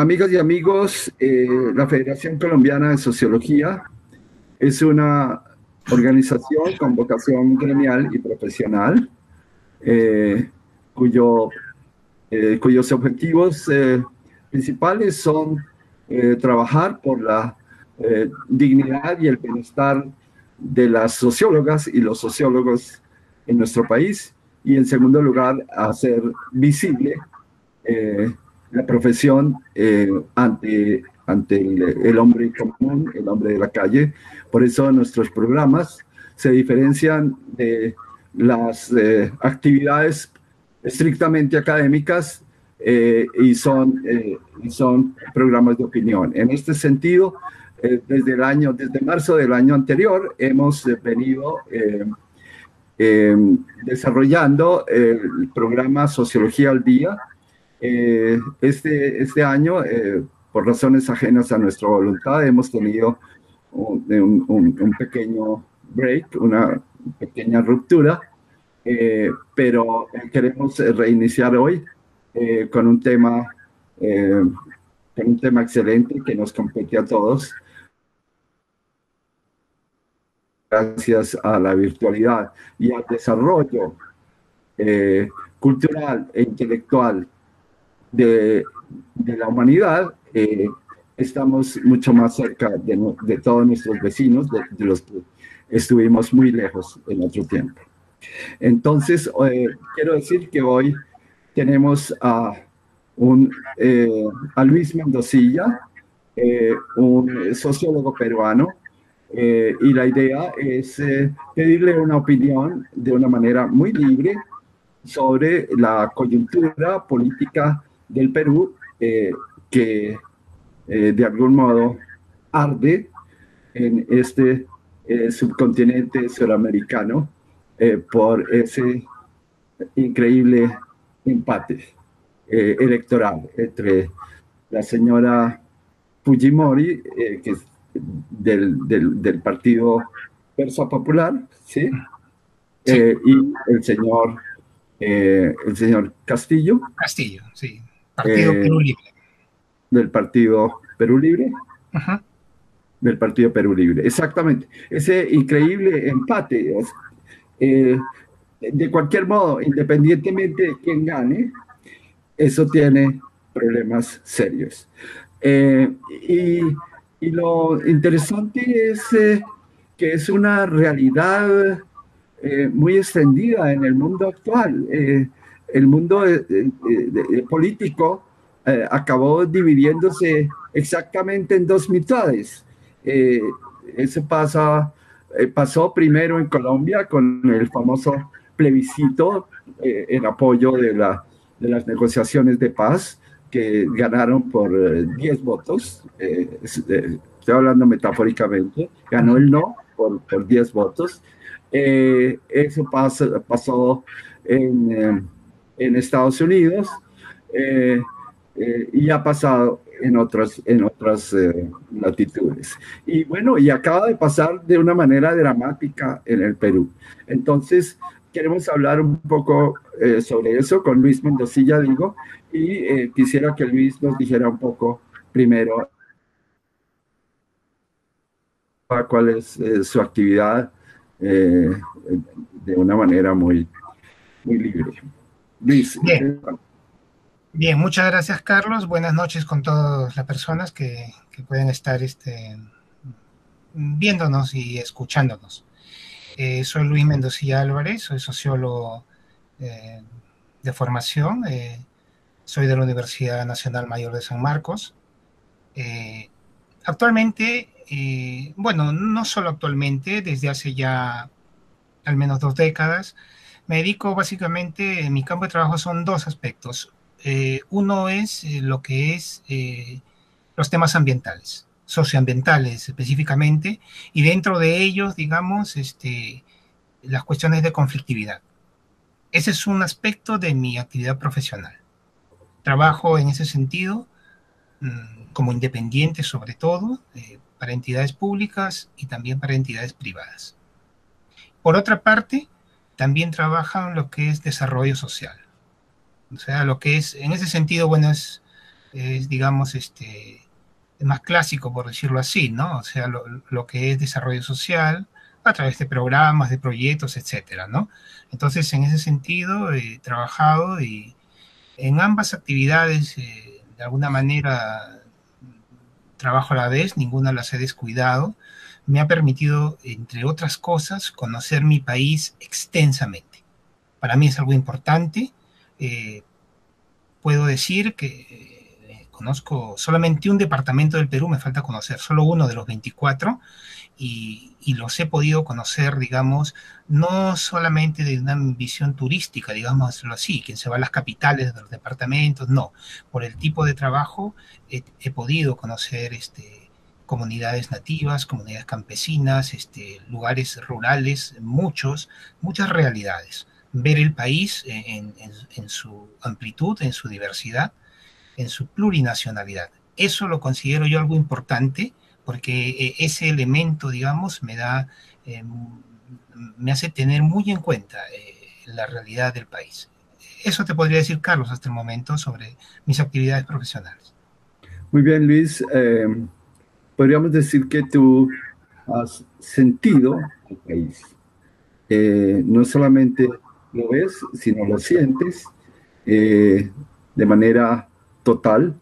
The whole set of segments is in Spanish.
amigas y amigos, eh, la Federación Colombiana de Sociología es una organización con vocación gremial y profesional, eh, cuyo, eh, cuyos objetivos principales son trabajar por la dignidad y el bienestar de las sociólogas y los sociólogos en nuestro país y en segundo lugar hacer visible la profesión eh, ante, ante el, hombre común, el hombre de la calle. Por eso nuestros programas se diferencian de las eh, actividades estrictamente académicas eh, y, son, son programas de opinión. En este sentido, desde el año, desde marzo del año anterior, hemos venido desarrollando el programa Sociología al Día, eh, este, este año, eh, por razones ajenas a nuestra voluntad, hemos tenido un, pequeño break, una pequeña ruptura, eh, pero queremos reiniciar hoy con un tema con un tema excelente que nos compete a todos. Gracias a la virtualidad y al desarrollo cultural e intelectual de, la humanidad, eh, estamos mucho más cerca de, todos nuestros vecinos, de, los que estuvimos muy lejos en otro tiempo. Entonces, eh, quiero decir que hoy tenemos a, un, eh, a Luis Mendocilla, un sociólogo peruano, y la idea es pedirle una opinión de una manera muy libre sobre la coyuntura política del Perú eh, que eh, de algún modo arde en este eh, subcontinente suramericano por ese increíble empate electoral entre la señora Fujimori, que es del, del, partido Persa Popular, ¿sí? y el señor, el señor Castillo. Castillo, sí. Partido eh, Perú Libre. Del Partido Perú Libre. Del Partido Perú Libre, exactamente. Ese increíble empate. Eh, de cualquier modo, independientemente de quién gane, eso tiene problemas serios. Eh, y, y, lo interesante es que es una realidad muy extendida en el mundo actual el mundo político eh, acabó dividiéndose exactamente en dos mitades. Eh, eso pasa, eh, pasó primero en Colombia con el famoso plebiscito en apoyo de, la, de, las negociaciones de paz que ganaron por 10 votos. estoy hablando metafóricamente, ganó el no por, por 10 votos. eso pasó, pasó en en Estados Unidos eh, eh, y ha pasado en otras, en otras eh, latitudes. Y bueno, y acaba de pasar de una manera dramática en el Perú. Entonces, queremos hablar un poco sobre eso con Luis Mendocilla, digo, y quisiera que Luis nos dijera un poco primero cuál es su actividad de una manera muy, muy libre. Bien. Bien, muchas gracias Carlos. Buenas noches con todas las personas que, pueden estar este, viéndonos y escuchándonos. Eh, soy Luis Mendocilla Álvarez, soy sociólogo eh, de formación, eh, soy de la Universidad Nacional Mayor de San Marcos. actualmente, bueno, no solo actualmente, desde hace ya al menos dos décadas, me dedico básicamente, en mi campo de trabajo son dos aspectos. Eh, uno es eh, lo que es eh, los temas ambientales, socioambientales específicamente, y dentro de ellos, digamos, este, las cuestiones de conflictividad. Ese es un aspecto de mi actividad profesional. Trabajo en ese sentido mm, como independiente sobre todo, para entidades públicas y también para entidades privadas. Por otra parte, también trabajan lo que es desarrollo social. O sea, lo que es, en ese sentido, bueno, es es, digamos, este, más clásico, por decirlo así, ¿no? O sea, lo, que es desarrollo social a través de programas, de proyectos, etcétera, ¿no? Entonces, en ese sentido, he trabajado y en ambas actividades, eh, de alguna manera, trabajo a la vez, ninguna las he descuidado, me ha permitido, entre otras cosas, conocer mi país extensamente. Para mí es algo importante. Eh, puedo decir que conozco solamente un departamento del Perú, me falta conocer solo uno de los 24 y, los he podido conocer, digamos, no solamente de una visión turística, digamos así, quien se va a las capitales de los departamentos, no, por el tipo de trabajo he, podido conocer este, comunidades nativas, comunidades campesinas, este, lugares rurales, muchos, muchas realidades. Ver el país en su amplitud, en su diversidad, en su plurinacionalidad. Eso lo considero yo algo importante porque eh, ese elemento, digamos, me da, eh, me hace tener muy en cuenta eh, la realidad del país. Eso te podría decir, Carlos, hasta el momento sobre mis actividades profesionales. Muy bien, Luis. Podríamos decir que tú has sentido el país. no solamente lo ves, sino lo sientes de manera total,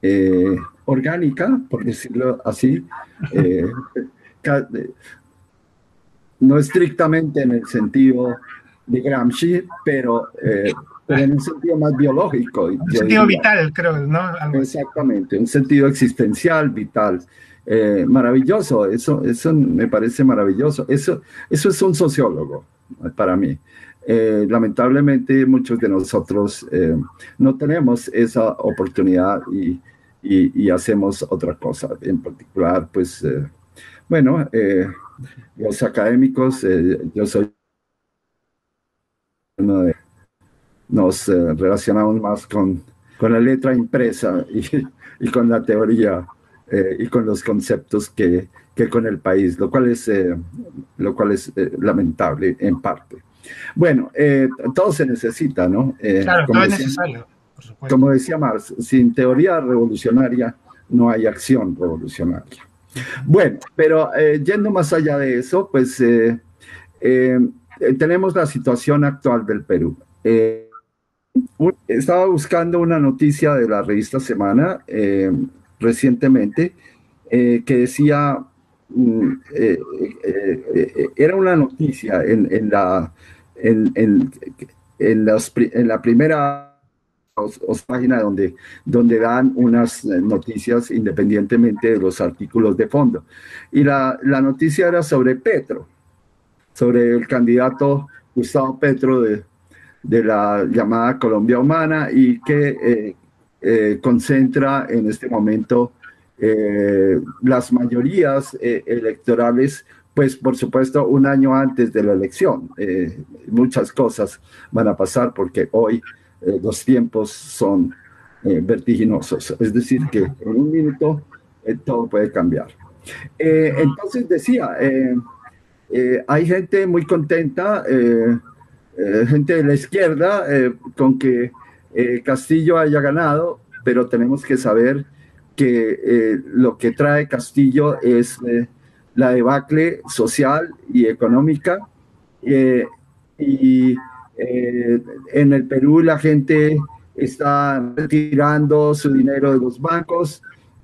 eh, orgánica, por decirlo así, eh, no estrictamente en el sentido de Gramsci, pero, eh, en un sentido más biológico. Un sentido vital, creo, ¿no? Exactamente, un sentido existencial, vital. Maravilloso, eso, eso me parece maravilloso. Eso, eso es un sociólogo para mí. Eh, lamentablemente muchos de nosotros eh, no tenemos esa oportunidad y, y, hacemos otra cosa. En particular, pues, eh, bueno, los académicos, yo soy uno de, nos relacionamos más con, con la letra impresa y, y con la teoría y con los conceptos que, que, con el país, lo cual es, lo cual es lamentable en parte. Bueno, eh, todo se necesita, ¿no? Eh, claro, todo es necesario, por supuesto. Como decía Marx, sin teoría revolucionaria no hay acción revolucionaria. Bueno, pero eh, yendo más allá de eso, pues tenemos la situación actual del Perú. estaba buscando una noticia de la revista Semana recientemente que decía mm, era una noticia en, la, en, en, en, la primera página donde, donde dan unas noticias independientemente de los artículos de fondo. Y la, la noticia era sobre Petro, sobre el candidato Gustavo Petro de, de la llamada Colombia Humana y que eh, eh, concentra en este momento eh, las mayorías electorales pues por supuesto un año antes de la elección. Eh, muchas cosas van a pasar porque hoy eh, los tiempos son eh, vertiginosos. Es decir, que en un minuto todo puede cambiar. entonces decía, hay gente muy contenta, gente de la izquierda, con que Castillo haya ganado, pero tenemos que saber que lo que trae Castillo es la debacle social y económica. Eh, y eh, en el Perú la gente está retirando su dinero de los bancos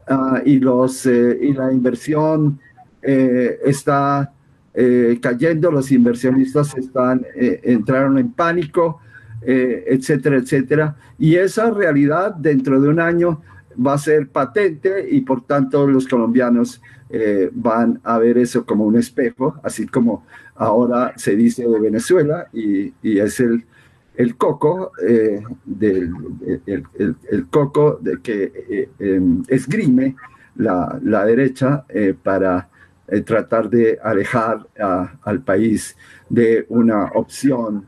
ah, y, los, eh, y la inversión está cayendo, los inversionistas están, entraron en pánico, etcétera, etcétera. Y esa realidad dentro de un año va a ser patente y por tanto los colombianos eh, van a ver eso como un espejo, así como ahora se dice de Venezuela y, es el, el coco, eh, del, el, coco de que eh, em, esgrime la, la derecha para tratar de alejar al país de una opción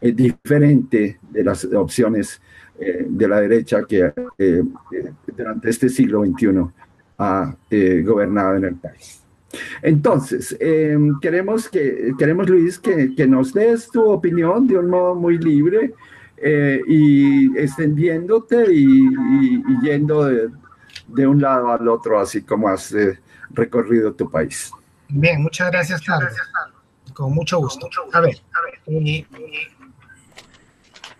diferente de las opciones de la derecha que durante este siglo XXI ha eh, gobernado en el país. Entonces, em, queremos, que, queremos, Luis, que, que, nos des tu opinión de un modo muy libre y extendiéndote y, yendo de, un lado al otro, así como has recorrido tu país. Bien, muchas gracias, Carlos. Con mucho gusto. A ver,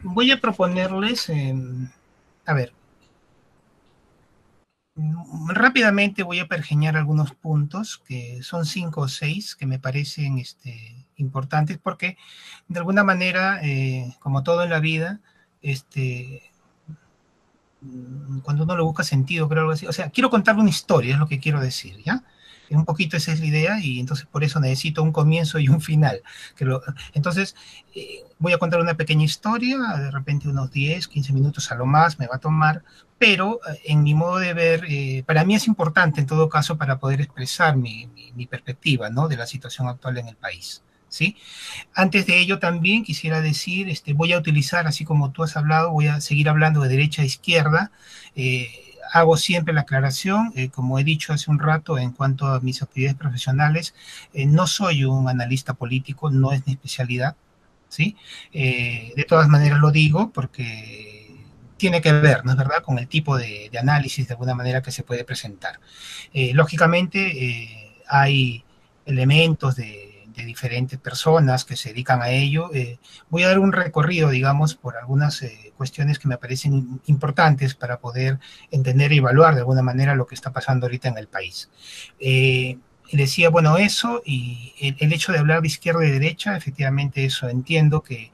voy a proponerles, a ver, rápidamente voy a pergeñar algunos puntos, que son cinco o seis, que me parecen este, importantes, porque de alguna manera, eh, como todo en la vida, este, cuando uno lo busca sentido, creo algo así, o sea, quiero contar una historia, es lo que quiero decir, ¿ya? Un poquito esa es la idea y entonces por eso necesito un comienzo y un final. Entonces eh, voy a contar una pequeña historia, de repente unos 10, 15 minutos a lo más me va a tomar, pero eh, en mi modo de ver, eh, para mí es importante en todo caso para poder expresar mi, mi, perspectiva ¿no? de la situación actual en el país. ¿Sí? Antes de ello también quisiera decir, este, voy a utilizar, así como tú has hablado, voy a seguir hablando de derecha a izquierda. Hago siempre la aclaración, eh, como he dicho hace un rato en cuanto a mis actividades profesionales, eh, no soy un analista político, no es mi especialidad, ¿sí? Eh, de todas maneras lo digo porque tiene que ver, ¿no es verdad?, con el tipo de, de análisis de alguna manera que se puede presentar. lógicamente hay elementos de diferentes personas que se dedican a ello. Eh, voy a dar un recorrido, digamos, por algunas eh, cuestiones que me parecen importantes para poder entender y evaluar de alguna manera lo que está pasando ahorita en el país. Eh, decía, bueno, eso y el, hecho de hablar de izquierda y derecha, efectivamente eso entiendo que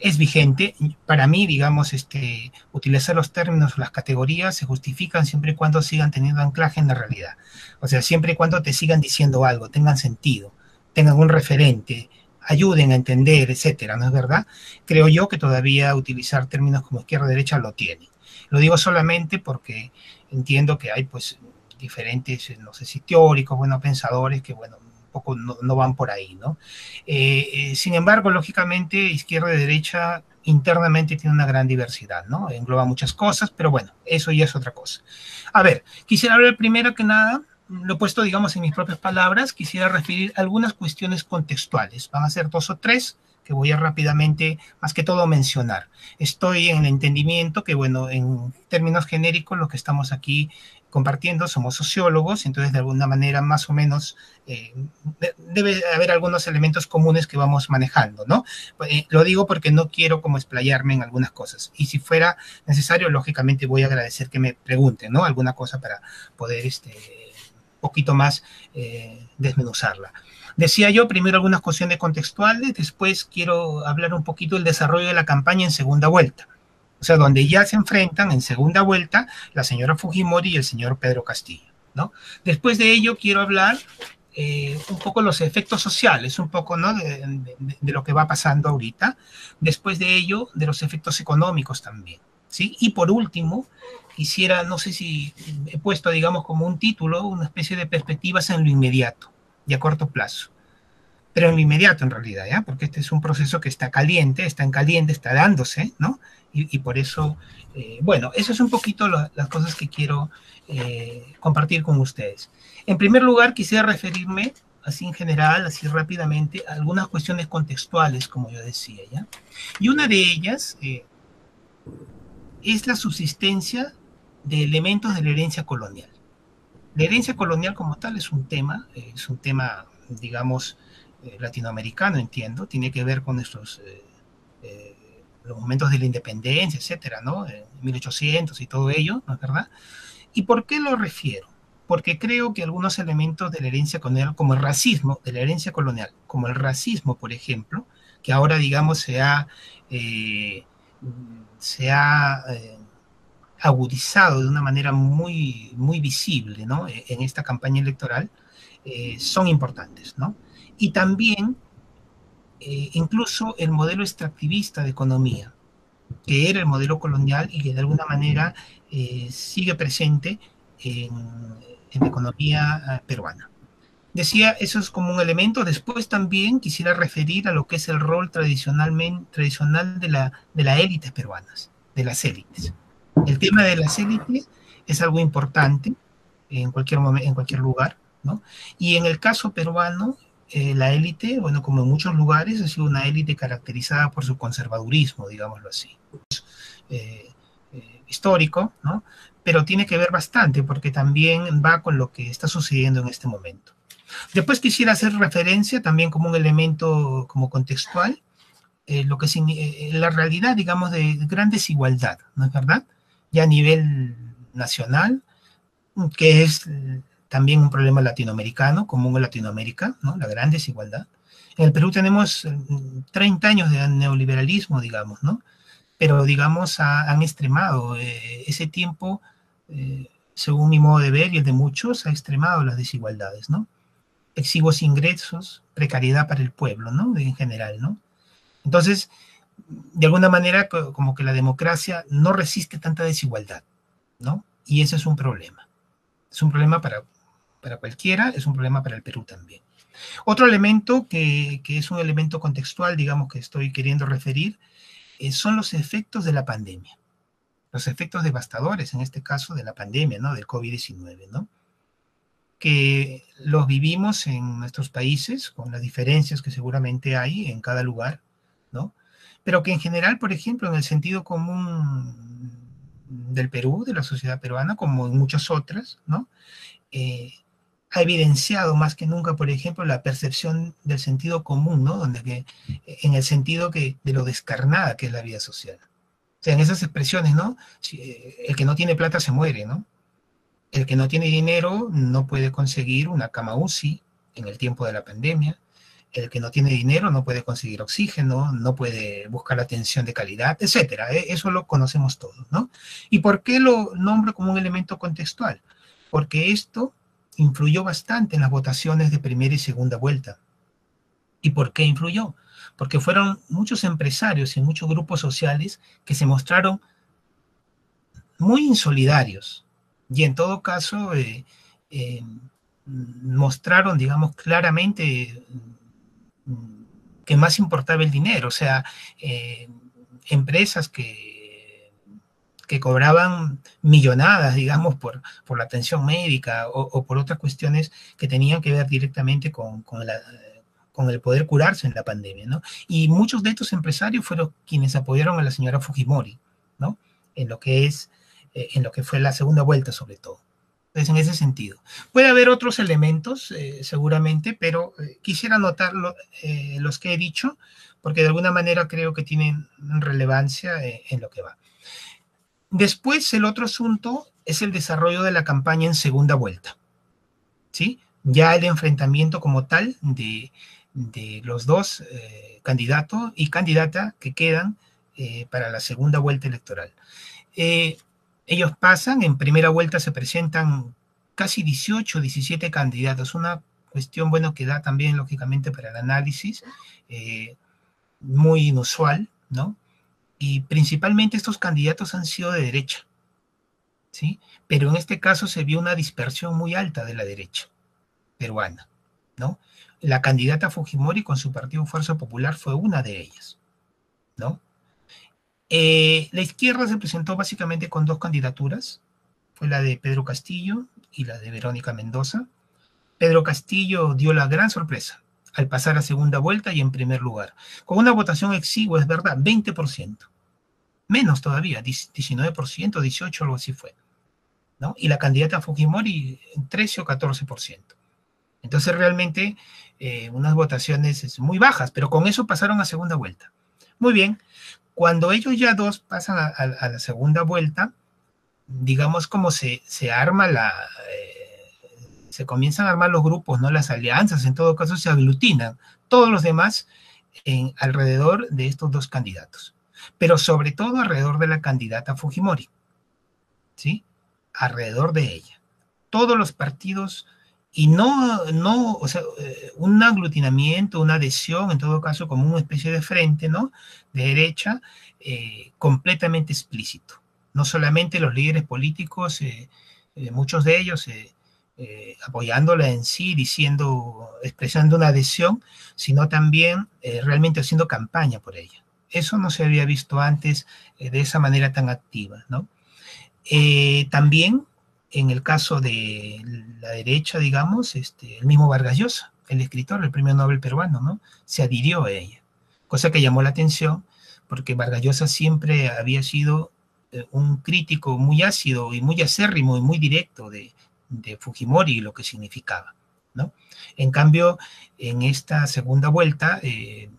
es vigente. Para mí, digamos, este, utilizar los términos o las categorías se justifican siempre y cuando sigan teniendo anclaje en la realidad. O sea, siempre y cuando te sigan diciendo algo, tengan sentido, tengan un referente, ayuden a entender, etcétera, ¿no es verdad? Creo yo que todavía utilizar términos como izquierda-derecha lo tiene. Lo digo solamente porque entiendo que hay, pues, diferentes, no sé si teóricos, bueno, pensadores que, bueno, no, van por ahí, ¿no? Eh, eh, sin embargo, lógicamente, izquierda y derecha internamente tiene una gran diversidad, ¿no? Engloba muchas cosas, pero bueno, eso ya es otra cosa. A ver, quisiera hablar primero que nada, lo he puesto, digamos, en mis propias palabras, quisiera referir algunas cuestiones contextuales. Van a ser dos o tres que voy a rápidamente, más que todo, mencionar. Estoy en el entendimiento que, bueno, en términos genéricos, lo que estamos aquí compartiendo, somos sociólogos, entonces de alguna manera más o menos eh, debe haber algunos elementos comunes que vamos manejando, ¿no? Eh, lo digo porque no quiero como explayarme en algunas cosas y si fuera necesario, lógicamente voy a agradecer que me pregunten, ¿no? Alguna cosa para poder, este, poquito más eh, desmenuzarla. Decía yo primero algunas cuestiones contextuales, después quiero hablar un poquito del desarrollo de la campaña en segunda vuelta o sea, donde ya se enfrentan en segunda vuelta la señora Fujimori y el señor Pedro Castillo, ¿no? Después de ello quiero hablar eh, un poco los efectos sociales, un poco, ¿no? De, lo que va pasando ahorita. Después de ello, de los efectos económicos también, ¿sí? Y por último, quisiera, no sé si he puesto, digamos, como un título, una especie de perspectivas en lo inmediato y a corto plazo pero en lo inmediato en realidad, ¿ya? Porque este es un proceso que está caliente, está en caliente, está dándose, ¿no? Y, por eso, eh, bueno, eso es un poquito las cosas que quiero eh, compartir con ustedes. En primer lugar, quisiera referirme, así en general, así rápidamente, a algunas cuestiones contextuales, como yo decía, ¿ya? Y una de ellas eh, es la subsistencia de elementos de la herencia colonial. La herencia colonial como tal es un tema, es un tema, digamos, latinoamericano, entiendo, tiene que ver con nuestros los momentos de la independencia, etcétera, ¿no? En 1800 y todo ello, ¿no es verdad? ¿Y por qué lo refiero? Porque creo que algunos elementos de la herencia colonial, como el racismo, de la herencia colonial, como el racismo, por ejemplo, que ahora, digamos, se ha, eh, se ha eh, agudizado de una manera muy, muy visible, ¿no? En esta campaña electoral, eh, son importantes, ¿no? Y también eh, incluso el modelo extractivista de economía, que era el modelo colonial y que de alguna manera eh, sigue presente en, la economía eh, peruana. Decía, eso es como un elemento. Después también quisiera referir a lo que es el rol tradicionalmente, tradicional de la, de las élites peruanas, de las élites. El tema de las élites es algo importante en cualquier, momento, en cualquier lugar, ¿no? Y en el caso peruano, la élite, bueno, como en muchos lugares, ha sido una élite caracterizada por su conservadurismo, digámoslo así. histórico, ¿no? Pero tiene que ver bastante porque también va con lo que está sucediendo en este momento. Después quisiera hacer referencia también como un elemento como contextual, eh, lo que eh, la realidad, digamos, de gran desigualdad, ¿no es verdad? Ya a nivel nacional, que es eh, también un problema latinoamericano, común en Latinoamérica, ¿no? La gran desigualdad. En el Perú tenemos 30 años de neoliberalismo, digamos, ¿no? Pero, digamos, han extremado ese tiempo, según mi modo de ver y el de muchos, ha extremado las desigualdades, ¿no? exiguos ingresos, precariedad para el pueblo, ¿no? En general, ¿no? Entonces, de alguna manera, como que la democracia no resiste tanta desigualdad, ¿no? Y ese es un problema. Es un problema para, para cualquiera, es un problema para el Perú también. Otro elemento que, que es un elemento contextual, digamos, que estoy queriendo referir, eh, son los efectos de la pandemia. Los efectos devastadores, en este caso, de la pandemia, ¿no? Del COVID-19, ¿no? que los vivimos en nuestros países, con las diferencias que seguramente hay en cada lugar, ¿no? Pero que en general, por ejemplo, en el sentido común del Perú, de la sociedad peruana, como en muchas otras, ¿no? Eh, ha evidenciado más que nunca, por ejemplo, la percepción del sentido común, ¿no? Donde que, en el sentido que, de lo descarnada que es la vida social. O sea, en esas expresiones, ¿no? El que no tiene plata se muere, ¿no? El que no tiene dinero no puede conseguir una cama UCI en el tiempo de la pandemia. El que no tiene dinero no puede conseguir oxígeno, no puede buscar atención de calidad, etcétera. E, eso lo conocemos todos, ¿no? ¿Y por qué lo nombro como un elemento contextual? Porque esto influyó bastante en las votaciones de primera y segunda vuelta. ¿Y por qué influyó? Porque fueron muchos empresarios y muchos grupos sociales que se mostraron muy insolidarios y en todo caso eh, eh, mostraron, digamos, claramente mm, que más importaba el dinero, o sea, eh, empresas que, que cobraban millonadas, digamos, por, por la atención médica o, por otras cuestiones que tenían que ver directamente con, con, con el poder curarse en la pandemia, ¿no? Y muchos de estos empresarios fueron quienes apoyaron a la señora Fujimori, ¿no? En lo que es eh, en lo que fue la segunda vuelta sobre todo. Entonces, en ese sentido. Puede haber otros elementos, eh, seguramente, pero eh, quisiera notar los que he dicho, porque de alguna manera creo que tienen relevancia en lo que va. Después, el otro asunto es el desarrollo de la campaña en segunda vuelta. ¿Sí? Ya el enfrentamiento como tal de, de los dos candidatos y candidata que quedan para la segunda vuelta electoral. Ellos pasan, en primera vuelta se presentan casi 18, 17 candidatos, una cuestión, bueno, que da también, lógicamente, para el análisis, eh, muy inusual, ¿no? Y principalmente estos candidatos han sido de derecha, ¿sí? Pero en este caso se vio una dispersión muy alta de la derecha peruana, ¿no? La candidata Fujimori con su partido Fuerza Popular fue una de ellas, ¿no? Eh, la izquierda se presentó básicamente con dos candidaturas, fue la de Pedro Castillo y la de Verónica Mendoza. Pedro Castillo dio la gran sorpresa al pasar a segunda vuelta y en primer lugar, con una votación exigua, es verdad, 20%, menos todavía, 19%, 18%, algo así fue. ¿no? Y la candidata Fujimori 13 o 14%. Entonces realmente eh, unas votaciones muy bajas, pero con eso pasaron a segunda vuelta. Muy bien, cuando ellos ya dos pasan a, la segunda vuelta, digamos como se, se arma la... Eh, se comienzan a armar los grupos, ¿no? Las alianzas, en todo caso, se aglutinan todos los demás en, alrededor de estos dos candidatos, pero sobre todo alrededor de la candidata Fujimori, ¿sí? Alrededor de ella. Todos los partidos y no, no, o sea, eh, un aglutinamiento, una adhesión, en todo caso, como una especie de frente, ¿no? De derecha, eh, completamente explícito. No solamente los líderes políticos, eh, muchos de ellos apoyándola en sí, diciendo, expresando una adhesión, sino también realmente haciendo campaña por ella. Eso no se había visto antes de esa manera tan activa, ¿no? también en el caso de la derecha, digamos, este, el mismo Vargas Llosa el escritor, el premio Nobel peruano, ¿no? Se adhirió a ella, cosa que llamó la atención porque Vargallosa siempre había sido eh, un crítico muy ácido y muy acérrimo y muy directo de, Fujimori y lo que significaba, ¿no? En cambio, en esta segunda vuelta, eh,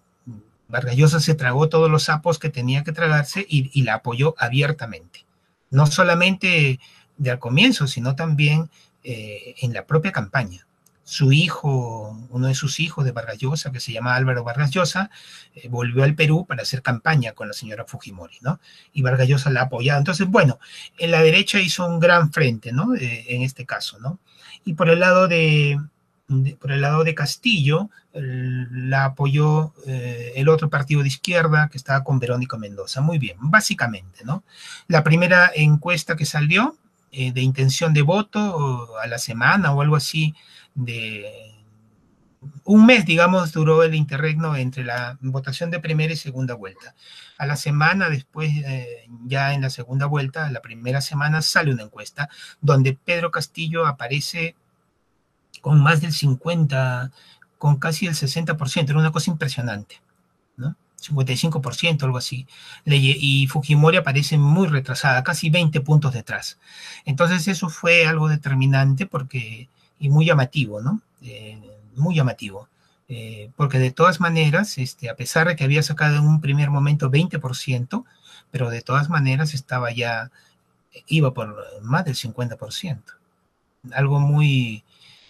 se tragó todos los sapos que tenía que tragarse y, la apoyó abiertamente. No solamente de al comienzo, sino también eh, en la propia campaña su hijo, uno de sus hijos de Vargas Llosa, que se llama Álvaro Vargas Llosa, eh, volvió al Perú para hacer campaña con la señora Fujimori, ¿no? Y Vargas Llosa la ha apoyado. Entonces, bueno, en la derecha hizo un gran frente, ¿no? Eh, en este caso, ¿no? Y por el lado de, por el lado de Castillo, la apoyó eh, el otro partido de izquierda que estaba con Verónica Mendoza. Muy bien, básicamente, ¿no? La primera encuesta que salió de intención de voto a la semana o algo así, de un mes, digamos, duró el interregno entre la votación de primera y segunda vuelta. A la semana después, eh, ya en la segunda vuelta, la primera semana, sale una encuesta donde Pedro Castillo aparece con más del 50, con casi el 60%, era una cosa impresionante, ¿no? 55%, algo así. Y Fujimori aparece muy retrasada, casi 20 puntos detrás. Entonces eso fue algo determinante porque y muy llamativo, ¿no? Eh, muy llamativo. Eh, porque de todas maneras, este, a pesar de que había sacado en un primer momento 20%, pero de todas maneras estaba ya, iba por más del 50%. Algo muy,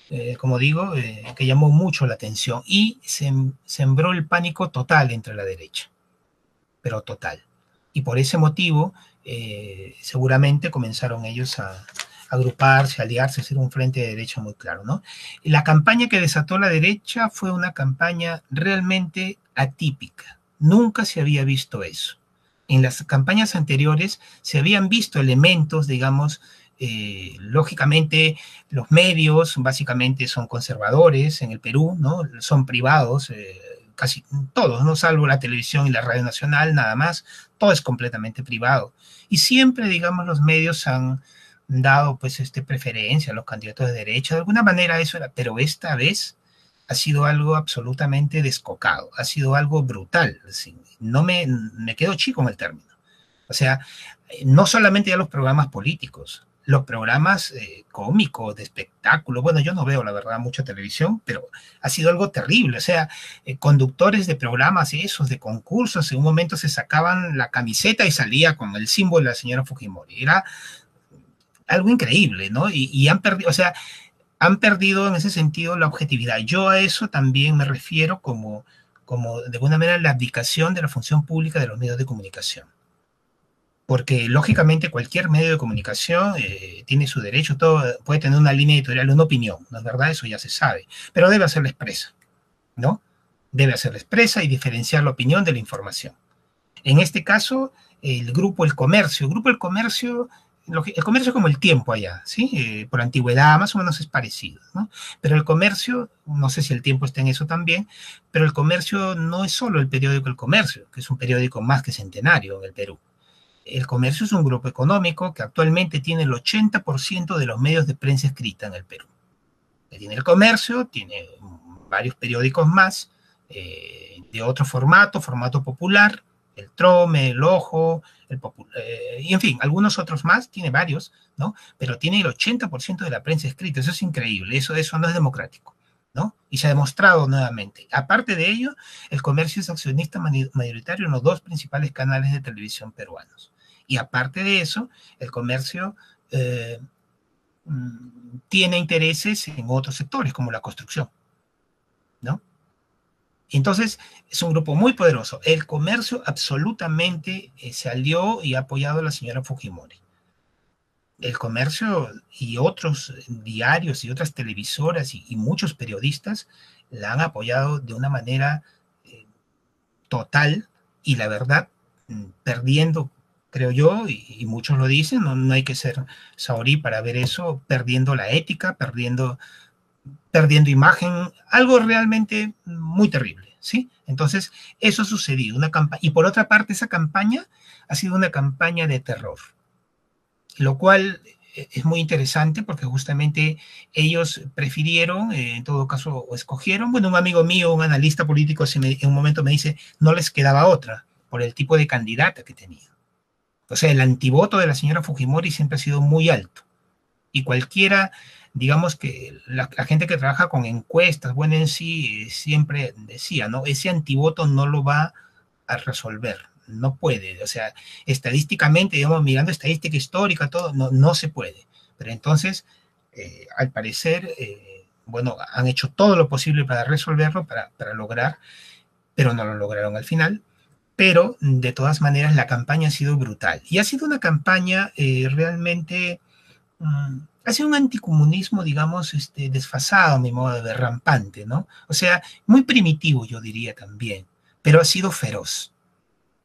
eh, como digo, que llamó mucho la atención y se, sembró el pánico total entre la derecha, pero total. Y por ese motivo, seguramente comenzaron ellos a, agruparse, aliarse, hacer un frente de derecha muy claro, ¿no? La campaña que desató la derecha fue una campaña realmente atípica. Nunca se había visto eso. En las campañas anteriores se habían visto elementos, digamos, eh, lógicamente los medios básicamente son conservadores en el Perú, ¿no? Son privados, eh, casi todos, no salvo la televisión y la radio nacional, nada más, todo es completamente privado. Y siempre, digamos, los medios han, dado pues este preferencia a los candidatos de derecha, de alguna manera eso era, pero esta vez ha sido algo absolutamente descocado, ha sido algo brutal, no me, me quedo chico en el término. O sea, no solamente ya los programas políticos, los programas eh, cómicos, de espectáculo. Bueno, yo no veo, la verdad, mucha televisión, pero ha sido algo terrible. O sea, eh, conductores de programas esos, de concursos, en un momento se sacaban la camiseta y salía con el símbolo de la señora Fujimori. Era algo increíble, ¿no? Y, han perdido, o sea, han perdido en ese sentido la objetividad. Yo a eso también me refiero como, como de alguna manera la abdicación de la función pública de los medios de comunicación. Porque lógicamente cualquier medio de comunicación eh, tiene su derecho, todo, puede tener una línea editorial, una opinión, ¿no es verdad? Eso ya se sabe, pero debe hacerla expresa, ¿no? Debe hacerla expresa y diferenciar la opinión de la información. En este caso, el grupo El Comercio, el grupo El Comercio el comercio es como el tiempo allá, ¿sí? Eh, por antigüedad más o menos es parecido. Pero el comercio, no sé si el tiempo está en eso también, pero el comercio no es solo el periódico El Comercio, que es un periódico más que centenario en el Perú. El comercio es un grupo económico que actualmente tiene el 80% de los medios de prensa escrita en el Perú. Tiene el comercio, tiene varios periódicos más, eh, de otro formato, formato popular, el Trome, el Ojo, eh, y en fin, algunos otros más, tiene varios, ¿no? Pero tiene el 80% de la prensa escrita, eso es increíble, eso, eso no es democrático, ¿no? Y se ha demostrado nuevamente. Aparte de ello, el comercio es accionista mayoritario en los dos principales canales de televisión peruanos. Y aparte de eso, el comercio eh, mm, tiene intereses en otros sectores, como la construcción, ¿no? Entonces, es un grupo muy poderoso. El comercio absolutamente eh, se alió y ha apoyado a la señora Fujimori. El comercio y otros diarios y otras televisoras y, muchos periodistas la han apoyado de una manera eh, total y la verdad, mm, perdiendo, creo yo, y, muchos lo dicen, no, no, hay que ser saurí para ver eso, perdiendo la ética, perdiendo perdiendo imagen, algo realmente muy terrible, ¿sí? Entonces, eso ha sucedido, una campaña, y por otra parte, esa campaña ha sido una campaña de terror, lo cual es muy interesante porque justamente ellos prefirieron, eh, en todo caso, o escogieron, bueno, un amigo mío, un analista político, en un momento me dice, no les quedaba otra por el tipo de candidata que tenía. O sea, el antivoto de la señora Fujimori siempre ha sido muy alto. Y cualquiera, digamos que la, gente que trabaja con encuestas, bueno, en sí, eh, siempre decía, ¿no? Ese antivoto no lo va a resolver no puede. O sea, estadísticamente, digamos, mirando estadística histórica, todo, no, no se puede. Pero entonces, eh, al parecer, eh, bueno, han hecho todo lo posible para resolverlo, para, lograr, pero no lo lograron al final. Pero de todas maneras, la campaña ha sido brutal. Y ha sido una campaña realmente. Mm, ha sido un anticomunismo, digamos, este, desfasado, a mi modo de ver, rampante, ¿no? O sea, muy primitivo, yo diría también, pero ha sido feroz.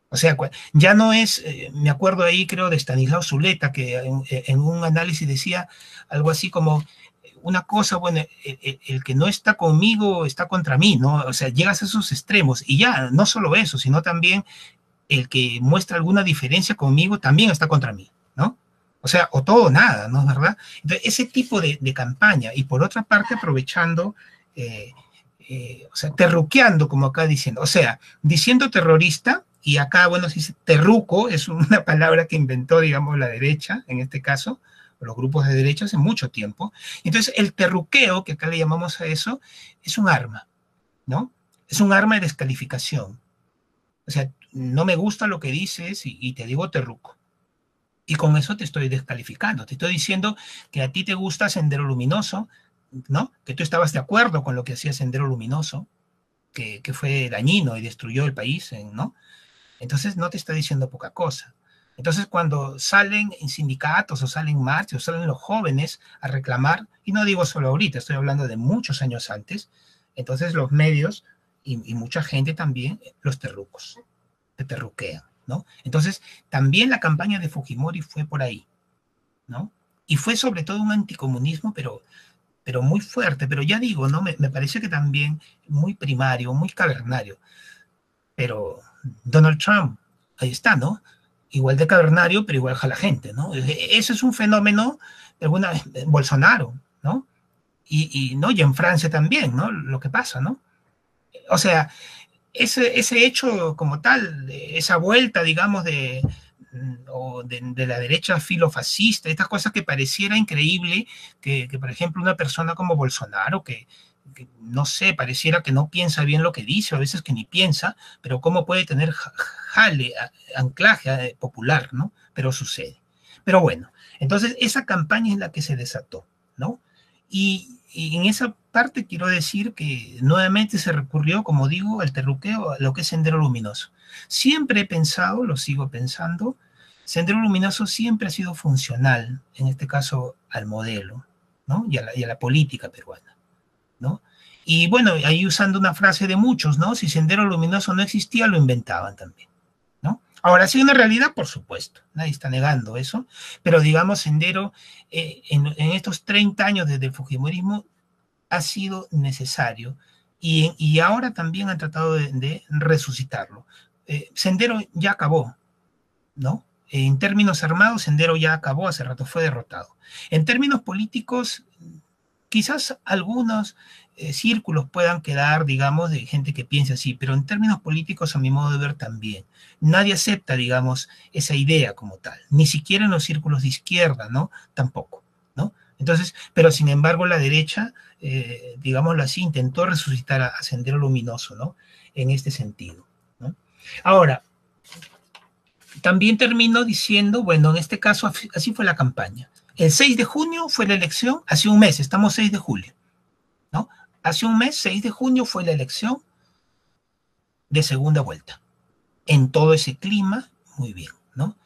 O sea, ya no es, eh, me acuerdo ahí creo de Stanislao Zuleta, que en, un análisis decía algo así como, una cosa, bueno, el, que no está conmigo está contra mí, ¿no? O sea, llegas a esos extremos y ya, no solo eso, sino también el que muestra alguna diferencia conmigo también está contra mí, ¿no? O sea, o todo o nada, ¿no es verdad? Entonces, ese tipo de, campaña, y por otra parte, aprovechando, eh, eh, o sea, terruqueando, como acá diciendo, o sea, diciendo terrorista, y acá, bueno, se dice terruco, es una palabra que inventó, digamos, la derecha, en este caso, los grupos de derecha hace mucho tiempo. Entonces, el terruqueo, que acá le llamamos a eso, es un arma, ¿no? Es un arma de descalificación. O sea, no me gusta lo que dices y, te digo terruco. Y con eso te estoy descalificando. Te estoy diciendo que a ti te gusta Sendero Luminoso, ¿no? Que tú estabas de acuerdo con lo que hacía Sendero Luminoso, que, que fue dañino y destruyó el país, ¿no? Entonces no te está diciendo poca cosa. Entonces cuando salen en sindicatos o salen marchas o salen los jóvenes a reclamar, y no digo solo ahorita, estoy hablando de muchos años antes, entonces los medios y, mucha gente también, los terrucos, te terruquean, ¿no? Entonces también la campaña de Fujimori fue por ahí, ¿no? Y fue sobre todo un anticomunismo, pero, pero muy fuerte, pero ya digo, ¿no? Me, parece que también muy primario, muy cavernario, pero Donald Trump, ahí está, ¿no? Igual de cavernario, pero igual a la gente, ¿no? E-, Eso es un fenómeno, alguna Bolsonaro, ¿no? Y, ¿no? y en Francia también, ¿no? Lo que pasa, ¿no? O sea, ese, ese hecho como tal, esa vuelta, digamos, de, de, la derecha filofascista, estas cosas que pareciera increíble que, que, por ejemplo, una persona como Bolsonaro, que, no sé, pareciera que no piensa bien lo que dice, o a veces que ni piensa, pero cómo puede tener jale, anclaje eh, popular, ¿no? Pero sucede. Pero bueno, entonces esa campaña es la que se desató, ¿no? Y, en esa parte quiero decir que nuevamente se recurrió, como digo, al terruqueo, a lo que es Sendero Luminoso. Siempre he pensado, lo sigo pensando, Sendero Luminoso siempre ha sido funcional, en este caso al modelo, ¿no? y a la política peruana. Y bueno, ahí usando una frase de muchos, ¿no? Si Sendero Luminoso no existía, lo inventaban también, ¿no? Ahora, sí, una realidad, por supuesto, nadie está negando eso, pero digamos, Sendero eh, en, estos 30 años desde el Fujimorismo ha sido necesario y, ahora también han tratado de, resucitarlo. Eh, Sendero ya acabó, ¿no? En términos armados, Sendero ya acabó, hace rato fue derrotado. En términos políticos, quizás algunos eh, círculos puedan quedar, digamos, de gente que piensa así, pero en términos políticos, a mi modo de ver, también. Nadie acepta, digamos, esa idea como tal, ni siquiera en los círculos de izquierda, ¿no? Tampoco, ¿no? Entonces, pero sin embargo, la derecha, eh, digámoslo así, intentó resucitar a, Sendero Luminoso, ¿no? En este sentido. Ahora, también termino diciendo, bueno, en este caso así fue la campaña. El 6 de junio fue la elección, hace un mes, estamos 6 de julio, ¿no? Hace un mes, 6 de junio, fue la elección de segunda vuelta. En todo ese clima, muy bien, ¿no?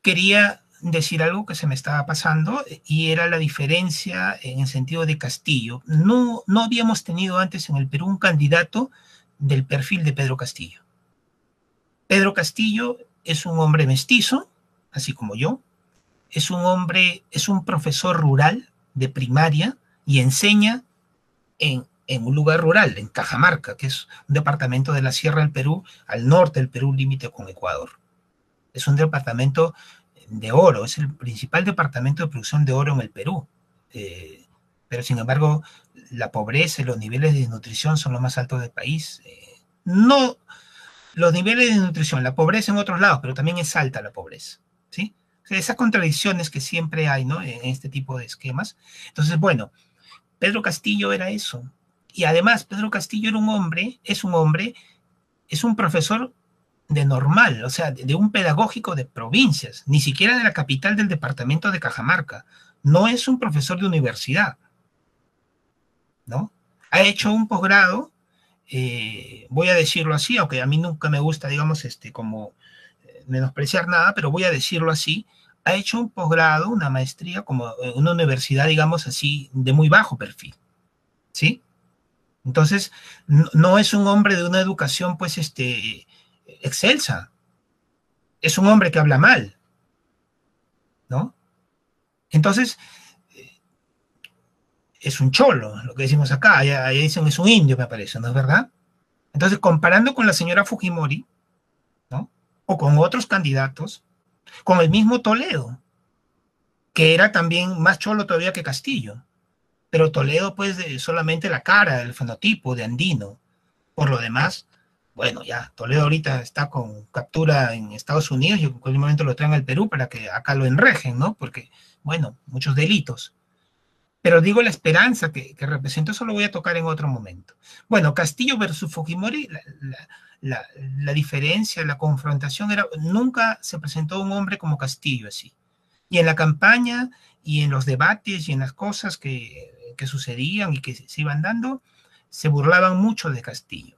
Quería decir algo que se me estaba pasando y era la diferencia en el sentido de Castillo. No, no habíamos tenido antes en el Perú un candidato del perfil de Pedro Castillo. Pedro Castillo es un hombre mestizo, así como yo, es un hombre, es un profesor rural de primaria y enseña en, un lugar rural, en Cajamarca, que es un departamento de la Sierra del Perú, al norte del Perú, límite con Ecuador. Es un departamento de oro, es el principal departamento de producción de oro en el Perú. Eh, pero sin embargo, la pobreza y los niveles de desnutrición son los más altos del país. Eh, no los niveles de desnutrición, la pobreza en otros lados, pero también es alta la pobreza. Esas contradicciones que siempre hay ¿no? en este tipo de esquemas. Entonces, bueno, Pedro Castillo era eso. Y además, Pedro Castillo era un hombre, es un hombre, es un profesor de normal, o sea, de un pedagógico de provincias, ni siquiera de la capital del departamento de Cajamarca. No es un profesor de universidad, ¿no? Ha hecho un posgrado, eh, voy a decirlo así, aunque a mí nunca me gusta, digamos, este, como eh, menospreciar nada, pero voy a decirlo así, ha hecho un posgrado, una maestría, como una universidad, digamos así, de muy bajo perfil, ¿sí? Entonces, no, es un hombre de una educación, pues, este, excelsa. Es un hombre que habla mal, ¿no? Entonces, eh, es un cholo, lo que decimos acá, allá, dicen es un indio, me parece, ¿no es verdad? Entonces, comparando con la señora Fujimori, ¿no? O con otros candidatos, con el mismo Toledo, que era también más cholo todavía que Castillo. Pero Toledo, pues, solamente la cara, el fenotipo de andino. Por lo demás, bueno, ya, Toledo ahorita está con captura en Estados Unidos y en cualquier momento lo traen al Perú para que acá lo enrejen, ¿no? Porque, bueno, muchos delitos. Pero digo la esperanza que, que represento, eso lo voy a tocar en otro momento. Bueno, Castillo versus Fujimori, la, la, diferencia, la confrontación era, nunca se presentó un hombre como Castillo así. Y en la campaña y en los debates y en las cosas que, que sucedían y que se iban dando, se burlaban mucho de Castillo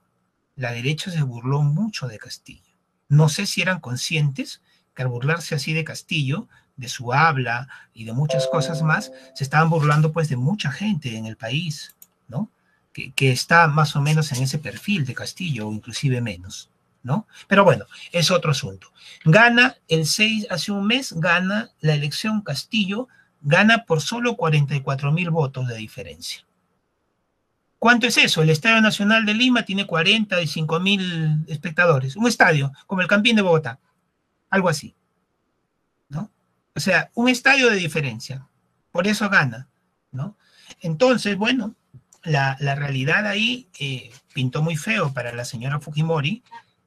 la derecha se burló mucho de Castillo. No sé si eran conscientes que al burlarse así de Castillo, de su habla y de muchas cosas más, se estaban burlando pues de mucha gente en el país, ¿no? Que, está más o menos en ese perfil de Castillo o inclusive menos, ¿no? Pero bueno, es otro asunto. Gana el 6, hace un mes, gana la elección Castillo, gana por solo 44 mil votos de diferencia. ¿Cuánto es eso? El Estadio Nacional de Lima tiene 45 mil espectadores. Un estadio, como el Campín de Bogotá. Algo así. ¿No? O sea, un estadio de diferencia. Por eso gana. ¿No? Entonces, bueno, la, realidad ahí eh, pintó muy feo para la señora Fujimori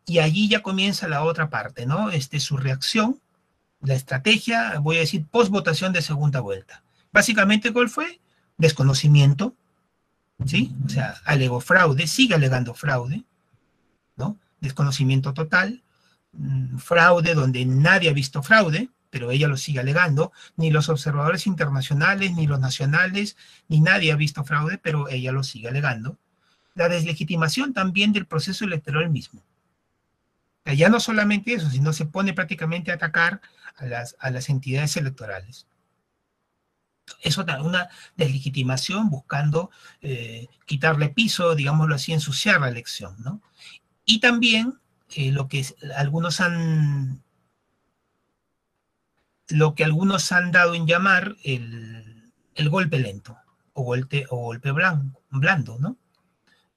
y allí ya comienza la otra parte, ¿no? Este, su reacción, la estrategia, voy a decir, post votación de segunda vuelta. Básicamente, ¿cuál fue? Desconocimiento, ¿sí? O sea, alegó fraude, sigue alegando fraude, ¿no? Desconocimiento total, mm, fraude donde nadie ha visto fraude, pero ella lo sigue alegando, ni los observadores internacionales, ni los nacionales, ni nadie ha visto fraude, pero ella lo sigue alegando. La deslegitimación también del proceso electoral mismo. Ya no solamente eso, sino se pone prácticamente a atacar a las, a las entidades electorales eso da una deslegitimación buscando eh, quitarle piso, digámoslo así, ensuciar la elección, ¿no? Y también eh, lo que algunos han lo que algunos han dado en llamar el, golpe lento o golpe, o golpe blando, ¿no?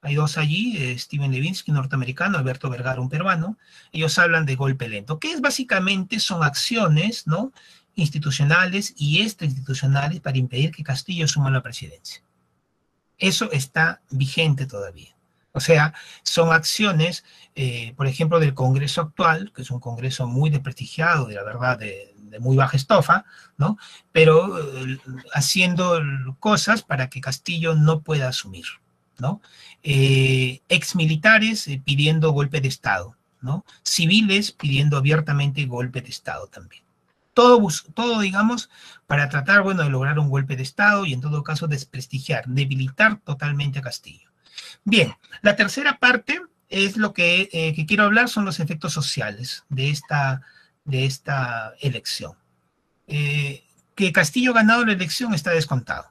Hay dos allí, eh, Steven Levinsky, norteamericano, Alberto Vergara, un peruano. Ellos hablan de golpe lento, que es básicamente son acciones, ¿no? institucionales y extrainstitucionales para impedir que Castillo suma la presidencia. Eso está vigente todavía. O sea, son acciones, eh, por ejemplo, del Congreso actual, que es un Congreso muy desprestigiado, de la verdad, de, muy baja estofa, ¿no? Pero eh, haciendo cosas para que Castillo no pueda asumir, ¿no? Eh, exmilitares pidiendo golpe de Estado, ¿no? Civiles pidiendo abiertamente golpe de Estado también todo, todo, digamos, para tratar, bueno, de lograr un golpe de Estado y en todo caso desprestigiar, debilitar totalmente a Castillo. Bien, la tercera parte es lo que, eh, quiero hablar, son los efectos sociales de esta, de esta elección. Eh, que Castillo ha ganado la elección está descontado.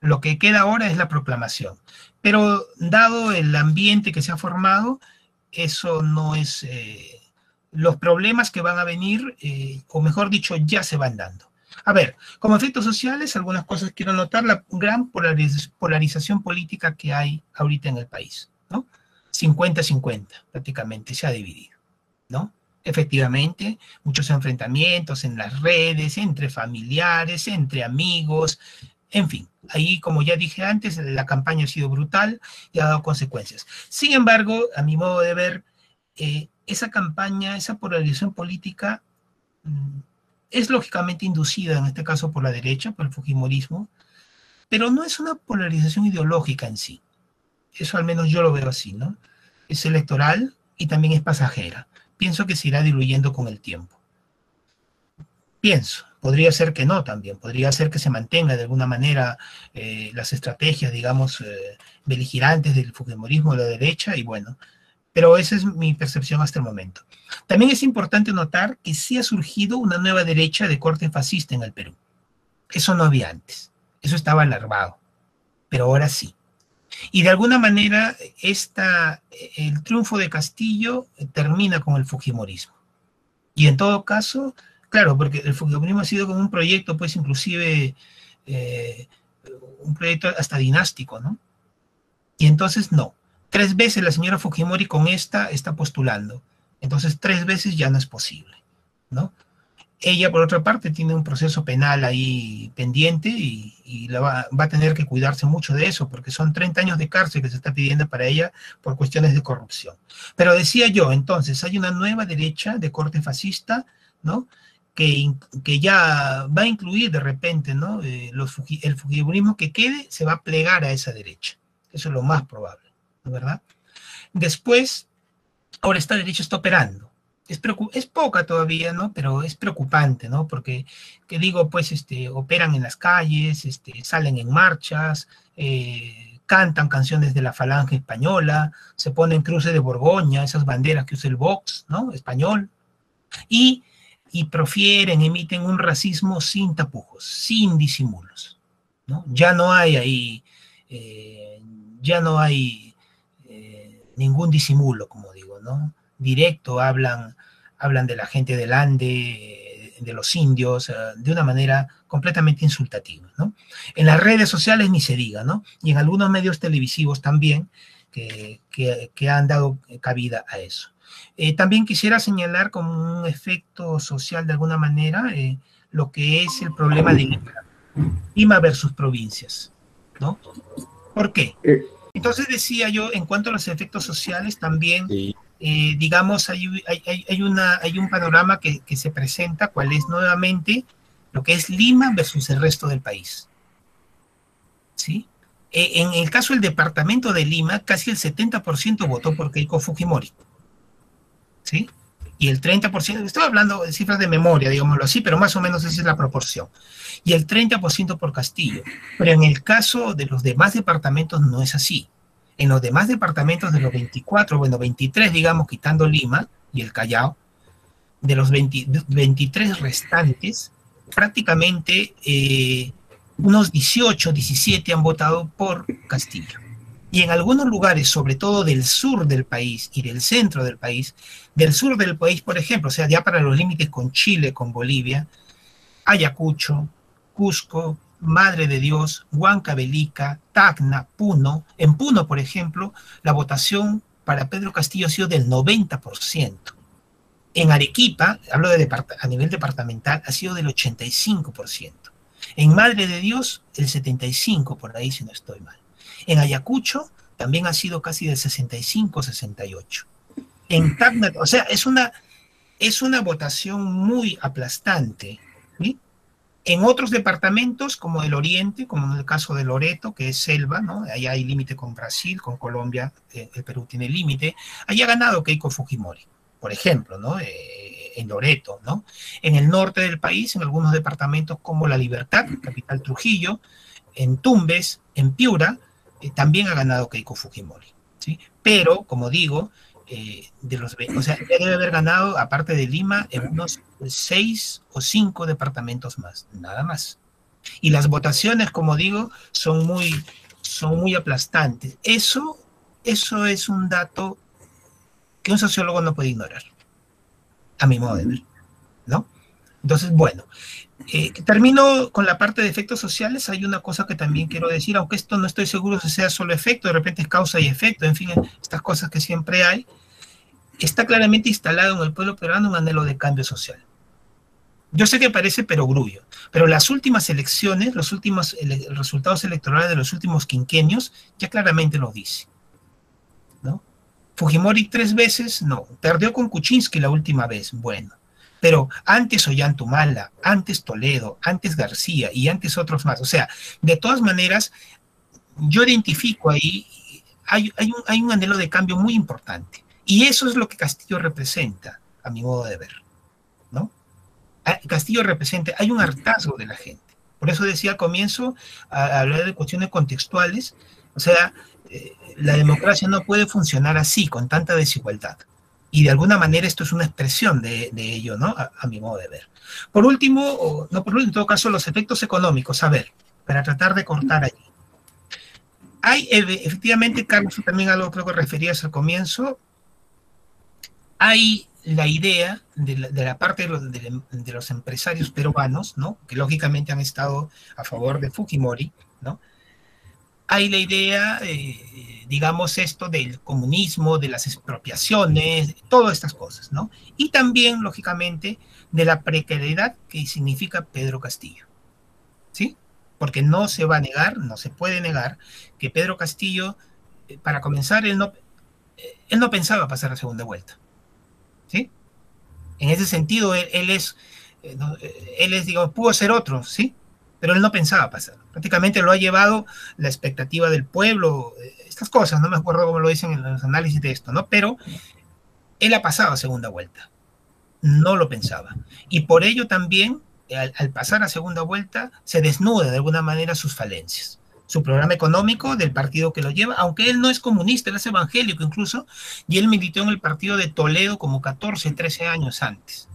Lo que queda ahora es la proclamación. Pero dado el ambiente que se ha formado, eso no es... Eh, los problemas que van a venir, eh, o mejor dicho, ya se van dando. A ver, como efectos sociales, algunas cosas quiero notar, la gran polarización política que hay ahorita en el país, ¿no? 50-50 prácticamente se ha dividido, ¿no? Efectivamente, muchos enfrentamientos en las redes, entre familiares, entre amigos, en fin, ahí como ya dije antes, la campaña ha sido brutal y ha dado consecuencias. Sin embargo, a mi modo de ver, eh, esa campaña, esa polarización política mm, es lógicamente inducida, en este caso por la derecha, por el Fujimorismo, pero no es una polarización ideológica en sí. Eso al menos yo lo veo así, ¿no? Es electoral y también es pasajera. Pienso que se irá diluyendo con el tiempo. Pienso. Podría ser que no también, podría ser que se mantenga de alguna manera eh, las estrategias, digamos, eh, beligerantes del Fujimorismo de la derecha y bueno, pero esa es mi percepción hasta el momento. También es importante notar que sí ha surgido una nueva derecha de corte fascista en el Perú. Eso no había antes, eso estaba alarmado, pero ahora sí. Y de alguna manera esta, el triunfo de Castillo termina con el Fujimorismo. Y en todo caso, Claro, porque el Fujimorismo ha sido como un proyecto, pues inclusive eh, un proyecto hasta dinástico, ¿no? Y entonces no. Tres veces la señora Fujimori con esta está postulando. Entonces tres veces ya no es posible, ¿no? Ella, por otra parte, tiene un proceso penal ahí pendiente y, va, a tener que cuidarse mucho de eso, porque son 30 años de cárcel que se está pidiendo para ella por cuestiones de corrupción. Pero decía yo, entonces, hay una nueva derecha de corte fascista, ¿no? que, ya va a incluir de repente, ¿no? Eh, el fujimorismo que quede se va a plegar a esa derecha. Eso es lo más probable, ¿no verdad? Después, ahora esta derecha está operando. Es, poca todavía, ¿no? Pero es preocupante, ¿no? Porque, que digo, pues, este, operan en las calles, este, salen en marchas, eh, cantan canciones de la falange española, se ponen cruces de Borgoña, esas banderas que usa el Vox, ¿no? Español. Y y profieren, emiten un racismo sin tapujos, sin disimulos. ¿no? Ya no hay ahí, eh, ya no hay eh, ningún disimulo, como digo, ¿no? Directo hablan, hablan de la gente del Ande, de los indios, eh, de una manera completamente insultativa, ¿no? En las redes sociales ni se diga, ¿no? Y en algunos medios televisivos también que, que han dado cabida a eso. Eh, también quisiera señalar como un efecto social de alguna manera eh, lo que es el problema de Lima, versus provincias, ¿no? ¿Por qué? Eh. Entonces decía yo, en cuanto a los efectos sociales, también, digamos, hay, hay, una, hay un panorama que, que se presenta, cuál es nuevamente lo que es Lima versus el resto del país. ¿Sí? en el caso del departamento de Lima, casi el 70% votó por Keiko Fujimori. ¿sí? Y el 30%, estoy hablando de cifras de memoria, digámoslo así, pero más o menos esa es la proporción. Y el 30% por Castillo. Pero en el caso de los demás departamentos no es así. En los demás departamentos de los 24, bueno, 23, digamos, quitando Lima y el Callao, de los 23 restantes, prácticamente eh, unos 18, 17 han votado por Castillo. Y en algunos lugares, sobre todo del sur del país y del centro del país, del sur del país, por ejemplo, o sea, ya para los límites con Chile, con Bolivia, Ayacucho, Cusco, Madre de Dios, Huancavelica, Tacna, Puno. En Puno, por ejemplo, la votación para Pedro Castillo ha sido del 90%. En Arequipa, hablo de a nivel departamental, ha sido del 85%. En Madre de Dios, el 75%, por ahí si no estoy mal. En Ayacucho también ha sido casi del 65-68. En Tacna, o sea, es una, es una votación muy aplastante. En otros departamentos, como el Oriente, como en el caso de Loreto, que es selva, ¿no? Allá hay límite con Brasil, con Colombia, eh, el Perú tiene límite. Allá ha ganado Keiko Fujimori, por ejemplo, ¿no? Eh, en Loreto, ¿no? En el norte del país, en algunos departamentos como La Libertad, capital Trujillo, en Tumbes, en Piura, eh, también ha ganado Keiko Fujimori. ¿sí? Pero, como digo, eh, de los, o sea, debe haber ganado, aparte de Lima, en unos seis o cinco departamentos más, nada más. Y las votaciones, como digo, son muy, son muy aplastantes. Eso, eso es un dato que un sociólogo no puede ignorar, a mi modo de ver, ¿no? Entonces, bueno, eh, termino con la parte de efectos sociales. Hay una cosa que también quiero decir, aunque esto no estoy seguro si sea solo efecto, de repente es causa y efecto, en fin, estas cosas que siempre hay. está claramente instalado en el pueblo peruano un anhelo de cambio social. Yo sé que parece perogrullo, pero las últimas elecciones, los últimos resultados electorales de los últimos quinquenios ya claramente lo dicen. ¿no? Fujimori tres veces, no, perdió con Kuczynski la última vez, bueno. Pero antes Ollantumala, antes Toledo, antes García y antes otros más. O sea, de todas maneras, yo identifico ahí, hay, hay, un, hay un anhelo de cambio muy importante. Y eso es lo que Castillo representa, a mi modo de ver. ¿no? Ah, Castillo representa, hay un hartazgo de la gente. Por eso decía al comienzo, a, hablar de cuestiones contextuales, o sea, eh, la democracia no puede funcionar así, con tanta desigualdad. Y de alguna manera esto es una expresión de, ello, ¿no? A, mi modo de ver. Por último, no por último, en todo caso, los efectos económicos. A ver, para tratar de cortar allí. Hay, efectivamente, Carlos, también algo creo que referías al comienzo, hay la idea de la, parte de los, de los, empresarios peruanos, ¿no? Que lógicamente han estado a favor de Fujimori, ¿no? Hay la idea, eh, digamos, esto del comunismo, de las expropiaciones, todas estas cosas, ¿no? Y también, lógicamente, de la precariedad que significa Pedro Castillo, ¿sí? Porque no se va a negar, no se puede negar que Pedro Castillo, eh, para comenzar, él no, eh, él no pensaba pasar la segunda vuelta, ¿sí? En ese sentido, él, es, él es, digamos, pudo ser otro, ¿sí? Pero él no pensaba pasar. Prácticamente lo ha llevado la expectativa del pueblo, estas cosas, no me acuerdo cómo lo dicen en los análisis de esto, ¿no? Pero él ha pasado a segunda vuelta, no lo pensaba. Y por ello también, al, pasar a segunda vuelta, se desnuda de alguna manera sus falencias. Su programa económico del partido que lo lleva, aunque él no es comunista, él es evangélico incluso, y él militó en el partido de Toledo como 14, 13 años antes.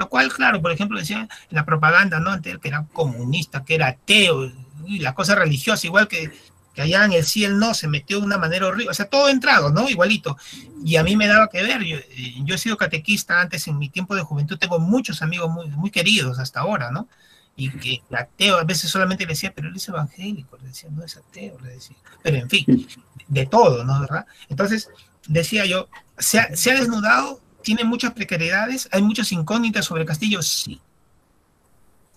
Lo cual, claro, por ejemplo, decía en la propaganda, ¿no? que era comunista, que era ateo, y la cosa religiosa, igual que, que allá en el sí, el no, se metió de una manera horrible, o sea, todo entrado, ¿no? Igualito. Y a mí me daba que ver, yo, yo he sido catequista antes en mi tiempo de juventud, tengo muchos amigos muy, muy queridos hasta ahora, ¿no? y que ateo a veces solamente le decía, pero él es evangélico, le decía, no es ateo, le decía. Pero en fin, de todo, ¿no? ¿Verdad? Entonces, decía yo, se se ha desnudado tiene muchas precariedades, hay muchas incógnitas sobre Castillo, sí.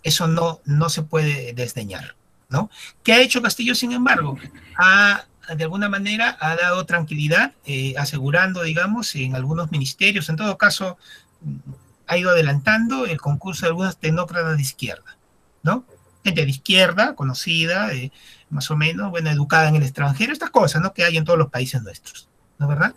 Eso no, no se puede desdeñar, ¿no? ¿Qué ha hecho Castillo, sin embargo? Ha, de alguna manera, ha dado tranquilidad, eh, asegurando, digamos, en algunos ministerios, en todo caso, ha ido adelantando el concurso de algunas tecnócratas de izquierda, ¿no? Gente de izquierda, conocida, eh, más o menos, bueno, educada en el extranjero, estas cosas, ¿no? Que hay en todos los países nuestros, ¿no es verdad?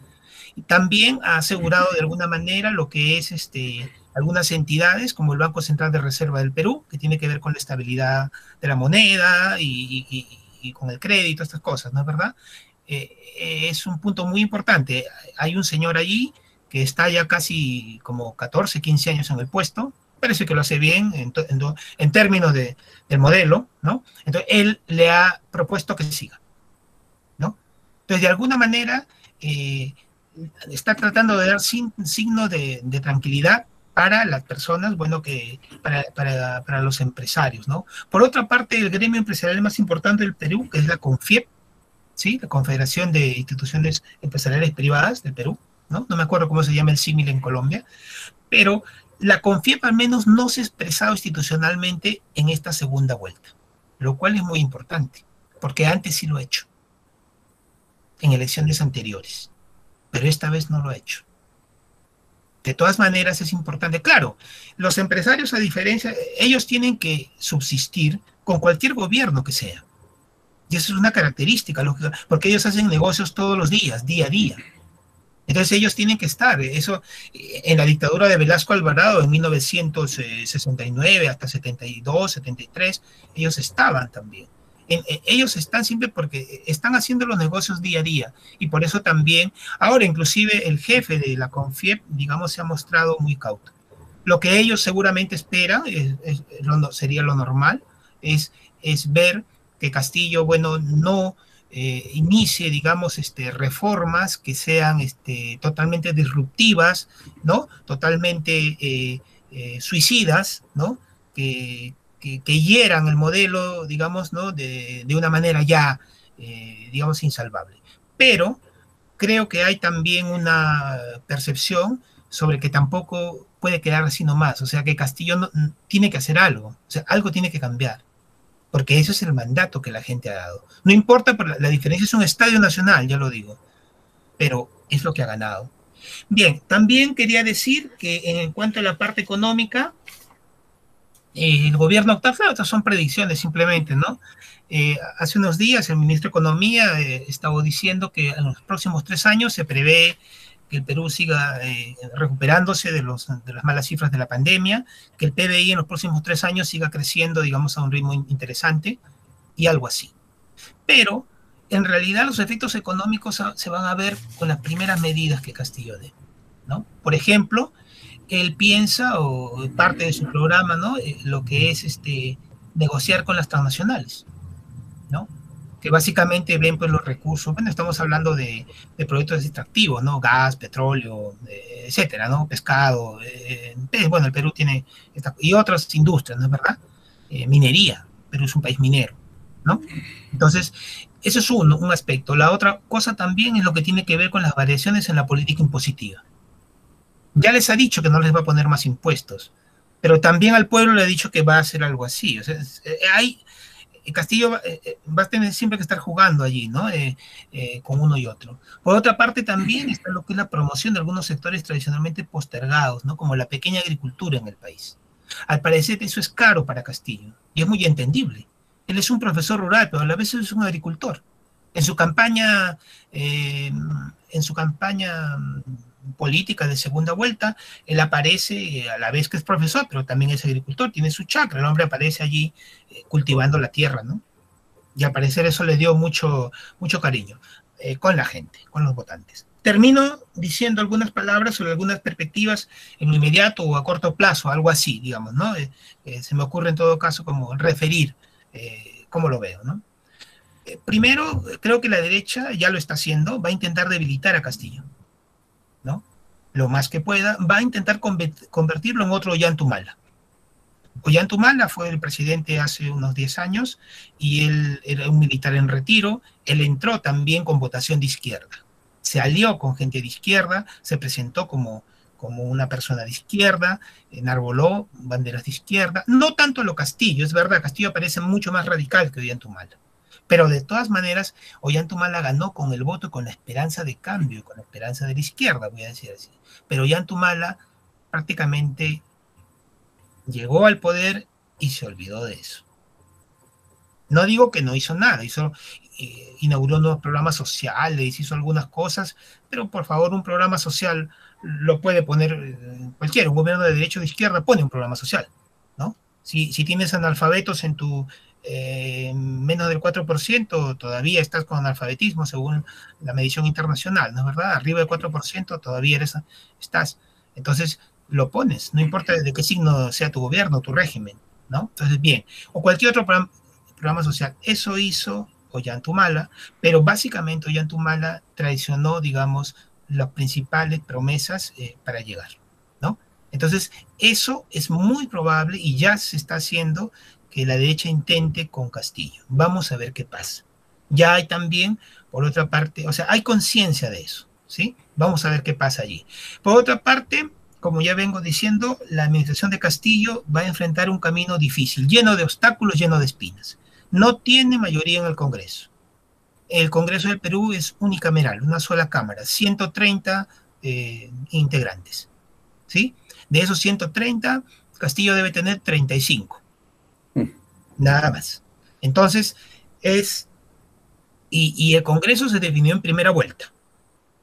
También ha asegurado de alguna manera lo que es este, algunas entidades como el Banco Central de Reserva del Perú, que tiene que ver con la estabilidad de la moneda y, con el crédito, estas cosas, ¿no es verdad? Eh, es un punto muy importante. Hay un señor allí que está ya casi como 14, 15 años en el puesto, parece que lo hace bien en, términos de, del modelo, ¿no? Entonces, él le ha propuesto que siga, ¿no? Entonces, de alguna manera, eh, está tratando de dar signos de, tranquilidad para las personas, bueno, que para, los empresarios, ¿no? Por otra parte, el gremio empresarial más importante del Perú, que es la CONFIEP, ¿sí? La Confederación de Instituciones Empresariales Privadas del Perú, ¿no? No me acuerdo cómo se llama el símil en Colombia, pero la CONFIEP al menos no se ha expresado institucionalmente en esta segunda vuelta, lo cual es muy importante, porque antes sí lo ha hecho, en elecciones anteriores pero esta vez no lo ha hecho. De todas maneras es importante, claro, los empresarios a diferencia, ellos tienen que subsistir con cualquier gobierno que sea. Y eso es una característica, porque ellos hacen negocios todos los días, día a día. Entonces ellos tienen que estar. Eso en la dictadura de Velasco Alvarado en 1969 hasta 72, 73, ellos estaban también ellos están siempre porque están haciendo los negocios día a día y por eso también, ahora inclusive el jefe de la CONFIEP, digamos, se ha mostrado muy cauto. Lo que ellos seguramente esperan, sería lo normal, es, es ver que Castillo, bueno, no eh, inicie, digamos, este, reformas que sean este, totalmente disruptivas, ¿no? Totalmente eh, eh, suicidas, ¿no? Que, que, hieran el modelo, digamos, ¿no? de, una manera ya, eh, digamos, insalvable. Pero creo que hay también una percepción sobre que tampoco puede quedar así nomás, o sea que Castillo tiene que hacer algo, o sea, algo tiene que cambiar, porque ese es el mandato que la gente ha dado. No importa, la, la diferencia es un estadio nacional, ya lo digo, pero es lo que ha ganado. Bien, también quería decir que en cuanto a la parte económica, eh, el gobierno actual, estas son predicciones simplemente, ¿no? Eh, hace unos días el ministro de Economía eh, estaba diciendo que en los próximos tres años se prevé que el Perú siga recuperándose de, los, de las malas cifras de la pandemia, que el PBI en los próximos tres años siga creciendo, digamos, a un ritmo interesante y algo así. Pero en realidad los efectos económicos se van a ver con las primeras medidas que Castillo dé, ¿no? Por ejemplo, él piensa, o parte de su programa, ¿no? Eh, lo que es este, negociar con las transnacionales, ¿no? Que básicamente ven pues los recursos, bueno, estamos hablando de, proyectos extractivos, ¿no? Gas, petróleo, eh, etcétera, ¿no? Pescado, eh, bueno, el Perú tiene, y otras industrias, ¿no es verdad? minería, Perú es un país minero, ¿no? Entonces, eso es un, un aspecto. La otra cosa también es lo que tiene que ver con las variaciones en la política impositiva. Ya les ha dicho que no les va a poner más impuestos, pero también al pueblo le ha dicho que va a hacer algo así. O sea, eh, hay, eh, Castillo eh, va a tener siempre que estar jugando allí, ¿no? con uno y otro. Por otra parte, también está lo que es la promoción de algunos sectores tradicionalmente postergados, ¿no? Como la pequeña agricultura en el país. Al parecer eso es caro para Castillo y es muy entendible. Él es un profesor rural, pero a la vez es un agricultor. En su campaña, en su campaña política de segunda vuelta, él aparece eh, a la vez que es profesor, pero también es agricultor, tiene su chacra, el hombre aparece allí eh, cultivando la tierra, ¿no? Y al parecer eso le dio mucho, mucho cariño con la gente, con los votantes. Termino diciendo algunas palabras sobre algunas perspectivas en lo inmediato o a corto plazo, algo así, digamos, ¿no? se me ocurre en todo caso como referir eh, cómo lo veo, ¿no? Eh, primero, creo que la derecha ya lo está haciendo, va a intentar debilitar a Castillo, Lo más que pueda, va a intentar convertirlo en otro Ollantumala. Ollantumala fue el presidente hace unos 10 años y él era un militar en retiro, él entró también con votación de izquierda, se alió con gente de izquierda, se presentó como como una persona de izquierda, enarboló banderas de izquierda, no tanto lo Castillo, es verdad, Castillo parece mucho más radical que Ollantumala, pero de todas maneras, Ollantumala ganó con el voto con la esperanza de cambio, con la esperanza de la izquierda, voy a decir así, pero Ollantumala prácticamente llegó al poder y se olvidó de eso. No digo que no hizo nada, hizo, eh, inauguró nuevos programas sociales, hizo algunas cosas, pero por favor, un programa social lo puede poner eh, cualquiera, un gobierno de derecha o de izquierda pone un programa social, ¿no? Si, si tienes analfabetos en tu eh, menos del 4%, todavía estás con analfabetismo según la medición internacional, ¿no es verdad? Arriba del 4% todavía eres, estás. Entonces lo pones, no importa de qué signo sea tu gobierno, tu régimen, ¿no? Entonces, bien. O cualquier otro programa, social. Eso hizo Ollantumala, pero básicamente Ollantumala traicionó, digamos, las principales promesas eh, para llegar, ¿no? Entonces, eso es muy probable y ya se está haciendo que la derecha intente con Castillo. Vamos a ver qué pasa. Ya hay también, por otra parte, o sea, hay conciencia de eso, ¿sí? Vamos a ver qué pasa allí. Por otra parte, como ya vengo diciendo, la administración de Castillo va a enfrentar un camino difícil, lleno de obstáculos, lleno de espinas. No tiene mayoría en el Congreso el Congreso del Perú es unicameral, una sola cámara, 130 eh, integrantes. ¿sí? De esos 130, Castillo debe tener 35. Nada más. Entonces, es... Y, el Congreso se definió en primera vuelta.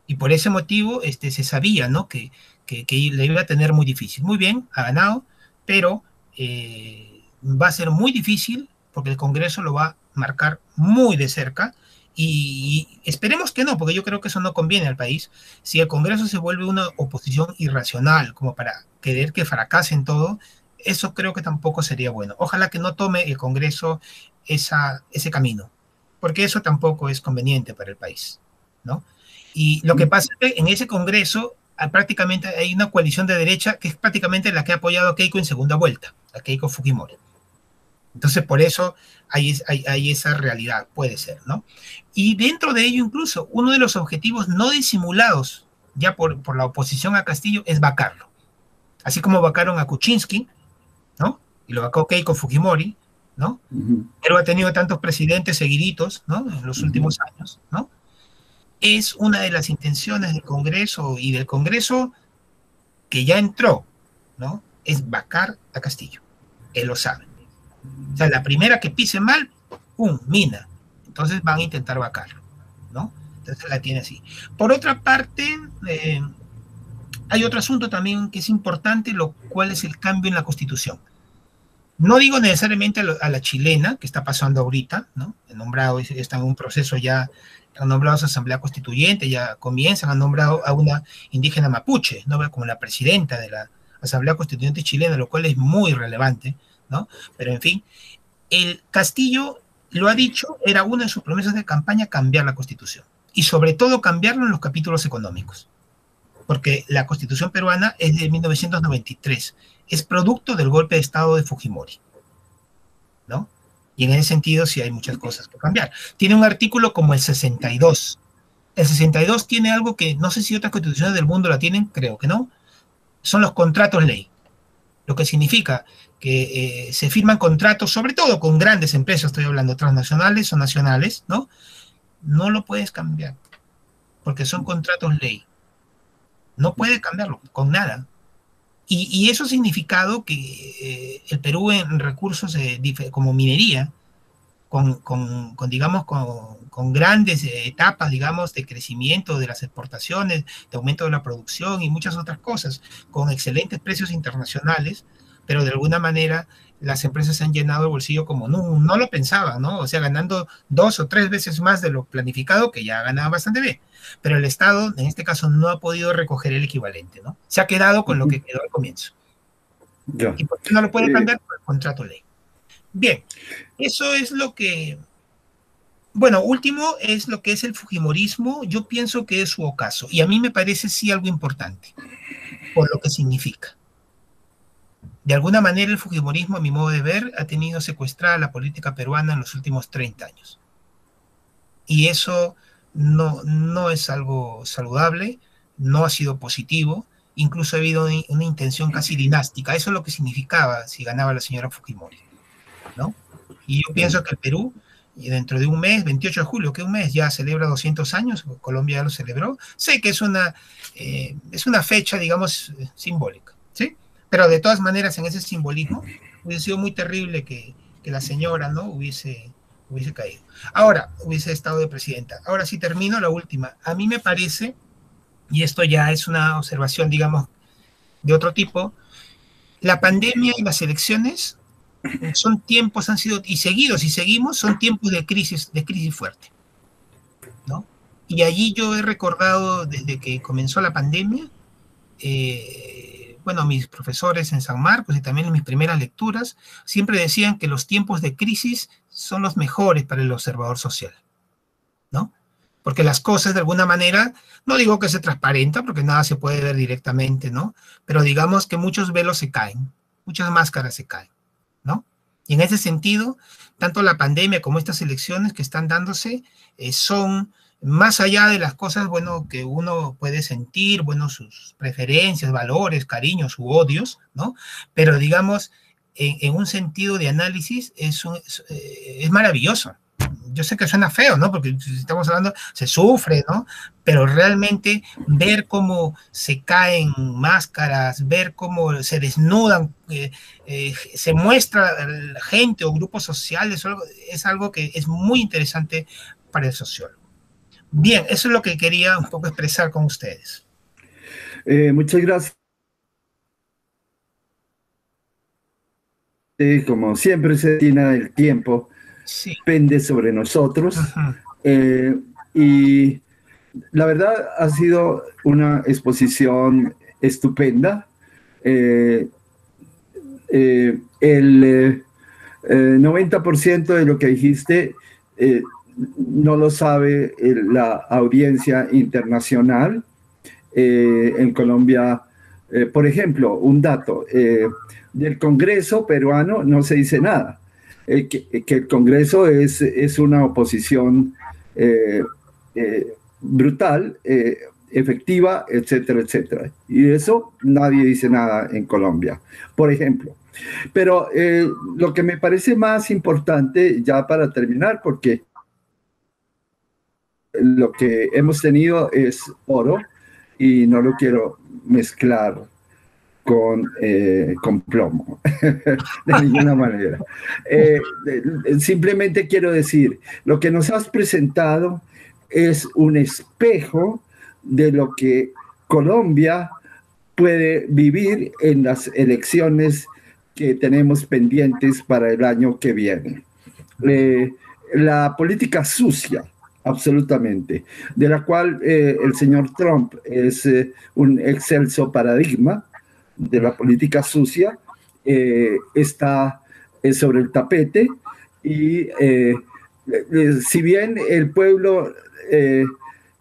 Y por ese motivo este, se sabía ¿no? que, que, le iba a tener muy difícil. Muy bien, ha ganado, pero eh, va a ser muy difícil porque el Congreso lo va a marcar muy de cerca y esperemos que no, porque yo creo que eso no conviene al país. Si el Congreso se vuelve una oposición irracional, como para querer que fracase en todo, eso creo que tampoco sería bueno. Ojalá que no tome el Congreso esa, ese camino, porque eso tampoco es conveniente para el país, ¿no? Y lo que pasa es que en ese Congreso prácticamente hay una coalición de derecha que es prácticamente la que ha apoyado a Keiko en segunda vuelta, a Keiko Fujimori. Entonces, por eso hay, hay, esa realidad, puede ser, ¿no? Y dentro de ello, incluso, uno de los objetivos no disimulados ya por, por la oposición a Castillo es vacarlo. Así como vacaron a Kuczynski, ¿no? Y lo vacó Keiko Fujimori, ¿no? Pero ha tenido tantos presidentes seguiditos, ¿no? En los últimos años, ¿no? Es una de las intenciones del Congreso y del Congreso que ya entró, ¿no? Es vacar a Castillo. Él lo sabe. O sea, la primera que pise mal, ¡pum! Mina. Entonces van a intentar vacarlo, ¿no? Entonces la tiene así. Por otra parte, eh, hay otro asunto también que es importante, lo cual es el cambio en la Constitución. No digo necesariamente a, la chilena, que está pasando ahorita, ¿no? El nombrado, está en un proceso ya, han nombrado a su asamblea constituyente, ya comienzan, han nombrado a una indígena mapuche, ¿no? Como la presidenta de la asamblea constituyente chilena, lo cual es muy relevante, ¿no? Pero en fin, el Castillo lo ha dicho, era una de sus promesas de campaña cambiar la constitución y sobre todo cambiarlo en los capítulos económicos, porque la constitución peruana es de 1993, es producto del golpe de Estado de Fujimori, ¿no? Y en ese sentido sí hay muchas cosas que cambiar. Tiene un artículo como el 62. El 62 tiene algo que no sé si otras constituciones del mundo la tienen, creo que no. Son los contratos ley. Lo que significa que eh, se firman contratos, sobre todo con grandes empresas, estoy hablando transnacionales o nacionales, ¿no? No lo puedes cambiar, porque son contratos ley. No puede cambiarlo con nada. Y, eso ha significado que eh, el Perú en recursos como minería, con, digamos, con, grandes etapas, digamos, de crecimiento de las exportaciones, de aumento de la producción y muchas otras cosas, con excelentes precios internacionales, pero de alguna manera las empresas han llenado el bolsillo como no, no lo pensaban, ¿no? O sea, ganando dos o tres veces más de lo planificado, que ya ganaba bastante bien. Pero el Estado, en este caso, no ha podido recoger el equivalente, ¿no? Se ha quedado con lo que quedó al comienzo. ¿Y por qué no lo puede cambiar? Por el contrato ley. Bien, eso es lo que... Bueno, último es lo que es el Fujimorismo. Yo pienso que es su ocaso. Y a mí me parece sí algo importante, por lo que significa. De alguna manera el Fujimorismo, a mi modo de ver, ha tenido secuestrada la política peruana en los últimos 30 años. Y eso no, no es algo saludable, no ha sido positivo, incluso ha habido una intención casi dinástica. Eso es lo que significaba si ganaba la señora Fujimori. ¿no? Y yo pienso que el Perú, dentro de un mes, 28 de julio, que un mes ya celebra 200 años, Colombia ya lo celebró, sé que es una, eh, es una fecha, digamos, simbólica. ¿sí? Pero de todas maneras, en ese simbolismo, hubiese sido muy terrible que, la señora no hubiese, hubiese caído. Ahora, hubiese estado de presidenta. Ahora sí termino la última. A mí me parece, y esto ya es una observación, digamos, de otro tipo, la pandemia y las elecciones son tiempos, han sido, y seguidos y seguimos, son tiempos de crisis, de crisis fuerte. ¿no? Y allí yo he recordado desde que comenzó la pandemia, eh, bueno, mis profesores en San Marcos y también en mis primeras lecturas, siempre decían que los tiempos de crisis son los mejores para el observador social, ¿no? Porque las cosas de alguna manera, no digo que se transparenta, porque nada se puede ver directamente, ¿no? Pero digamos que muchos velos se caen, muchas máscaras se caen, ¿no? Y en ese sentido, tanto la pandemia como estas elecciones que están dándose eh, son más allá de las cosas, bueno, que uno puede sentir, bueno, sus preferencias, valores, cariños u odios, ¿no? Pero digamos, en, un sentido de análisis es, eh, es, maravilloso. Yo sé que suena feo, ¿no? Porque si estamos hablando, se sufre, ¿no? Pero realmente ver cómo se caen máscaras, ver cómo se desnudan, eh, eh, se muestra gente o grupos sociales, es algo que es muy interesante para el sociólogo. Bien, eso es lo que quería un poco expresar con ustedes. Eh, muchas gracias. como siempre se tiene el tiempo, depende sobre nosotros. Eh, y la verdad ha sido una exposición estupenda. Eh, el 90% de lo que dijiste no lo sabe eh, la audiencia internacional. Eh, en Colombia, eh, por ejemplo, un dato, del Congreso peruano no se dice nada. que, el Congreso es, es una oposición brutal, efectiva, etcétera, etcétera. Y eso nadie dice nada en Colombia, por ejemplo. Pero lo que me parece más importante, ya para terminar, porque lo que hemos tenido es oro y no lo quiero mezclar con, eh, con plomo, de ninguna manera. Eh, simplemente quiero decir, lo que nos has presentado es un espejo de lo que Colombia puede vivir en las elecciones que tenemos pendientes para el año que viene. Eh, la política sucia absolutamente, de la cual eh, el señor Trump es eh, un excelso paradigma de la política sucia, eh, está sobre el tapete y si bien el pueblo,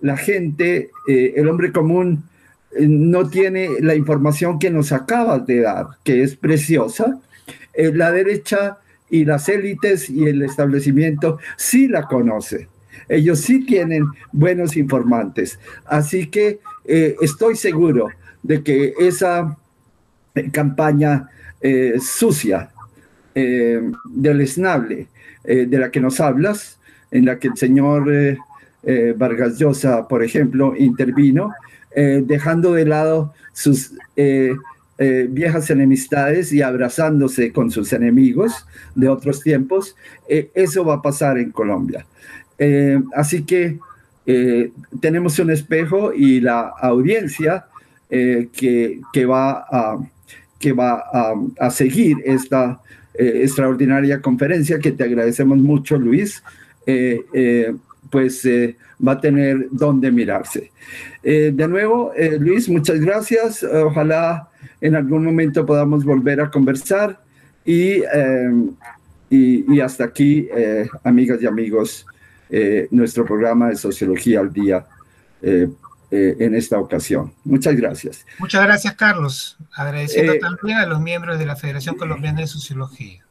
la gente, el hombre común, no tiene la información que nos acabas de dar, que es preciosa, la derecha y las élites y el establecimiento sí la conoce ellos sí tienen buenos informantes. Así que eh, estoy seguro de que esa eh, campaña eh, sucia, deleznable, de la que nos hablas, en la que el señor Vargas Llosa, por ejemplo, intervino, dejando de lado sus viejas enemistades y abrazándose con sus enemigos de otros tiempos, eso va a pasar en Colombia. Eh, así que eh, tenemos un espejo y la audiencia eh, que, va, a, que va a, seguir esta extraordinaria conferencia que te agradecemos mucho, Luis, pues va a tener donde mirarse. de nuevo, Luis, muchas gracias. Ojalá en algún momento podamos volver a conversar y, y hasta aquí, amigas y amigos. Eh, nuestro programa de Sociología al Día eh, eh, en esta ocasión. Muchas gracias. Muchas gracias, Carlos. Agradeciendo también a los miembros de la Federación Colombiana de Sociología.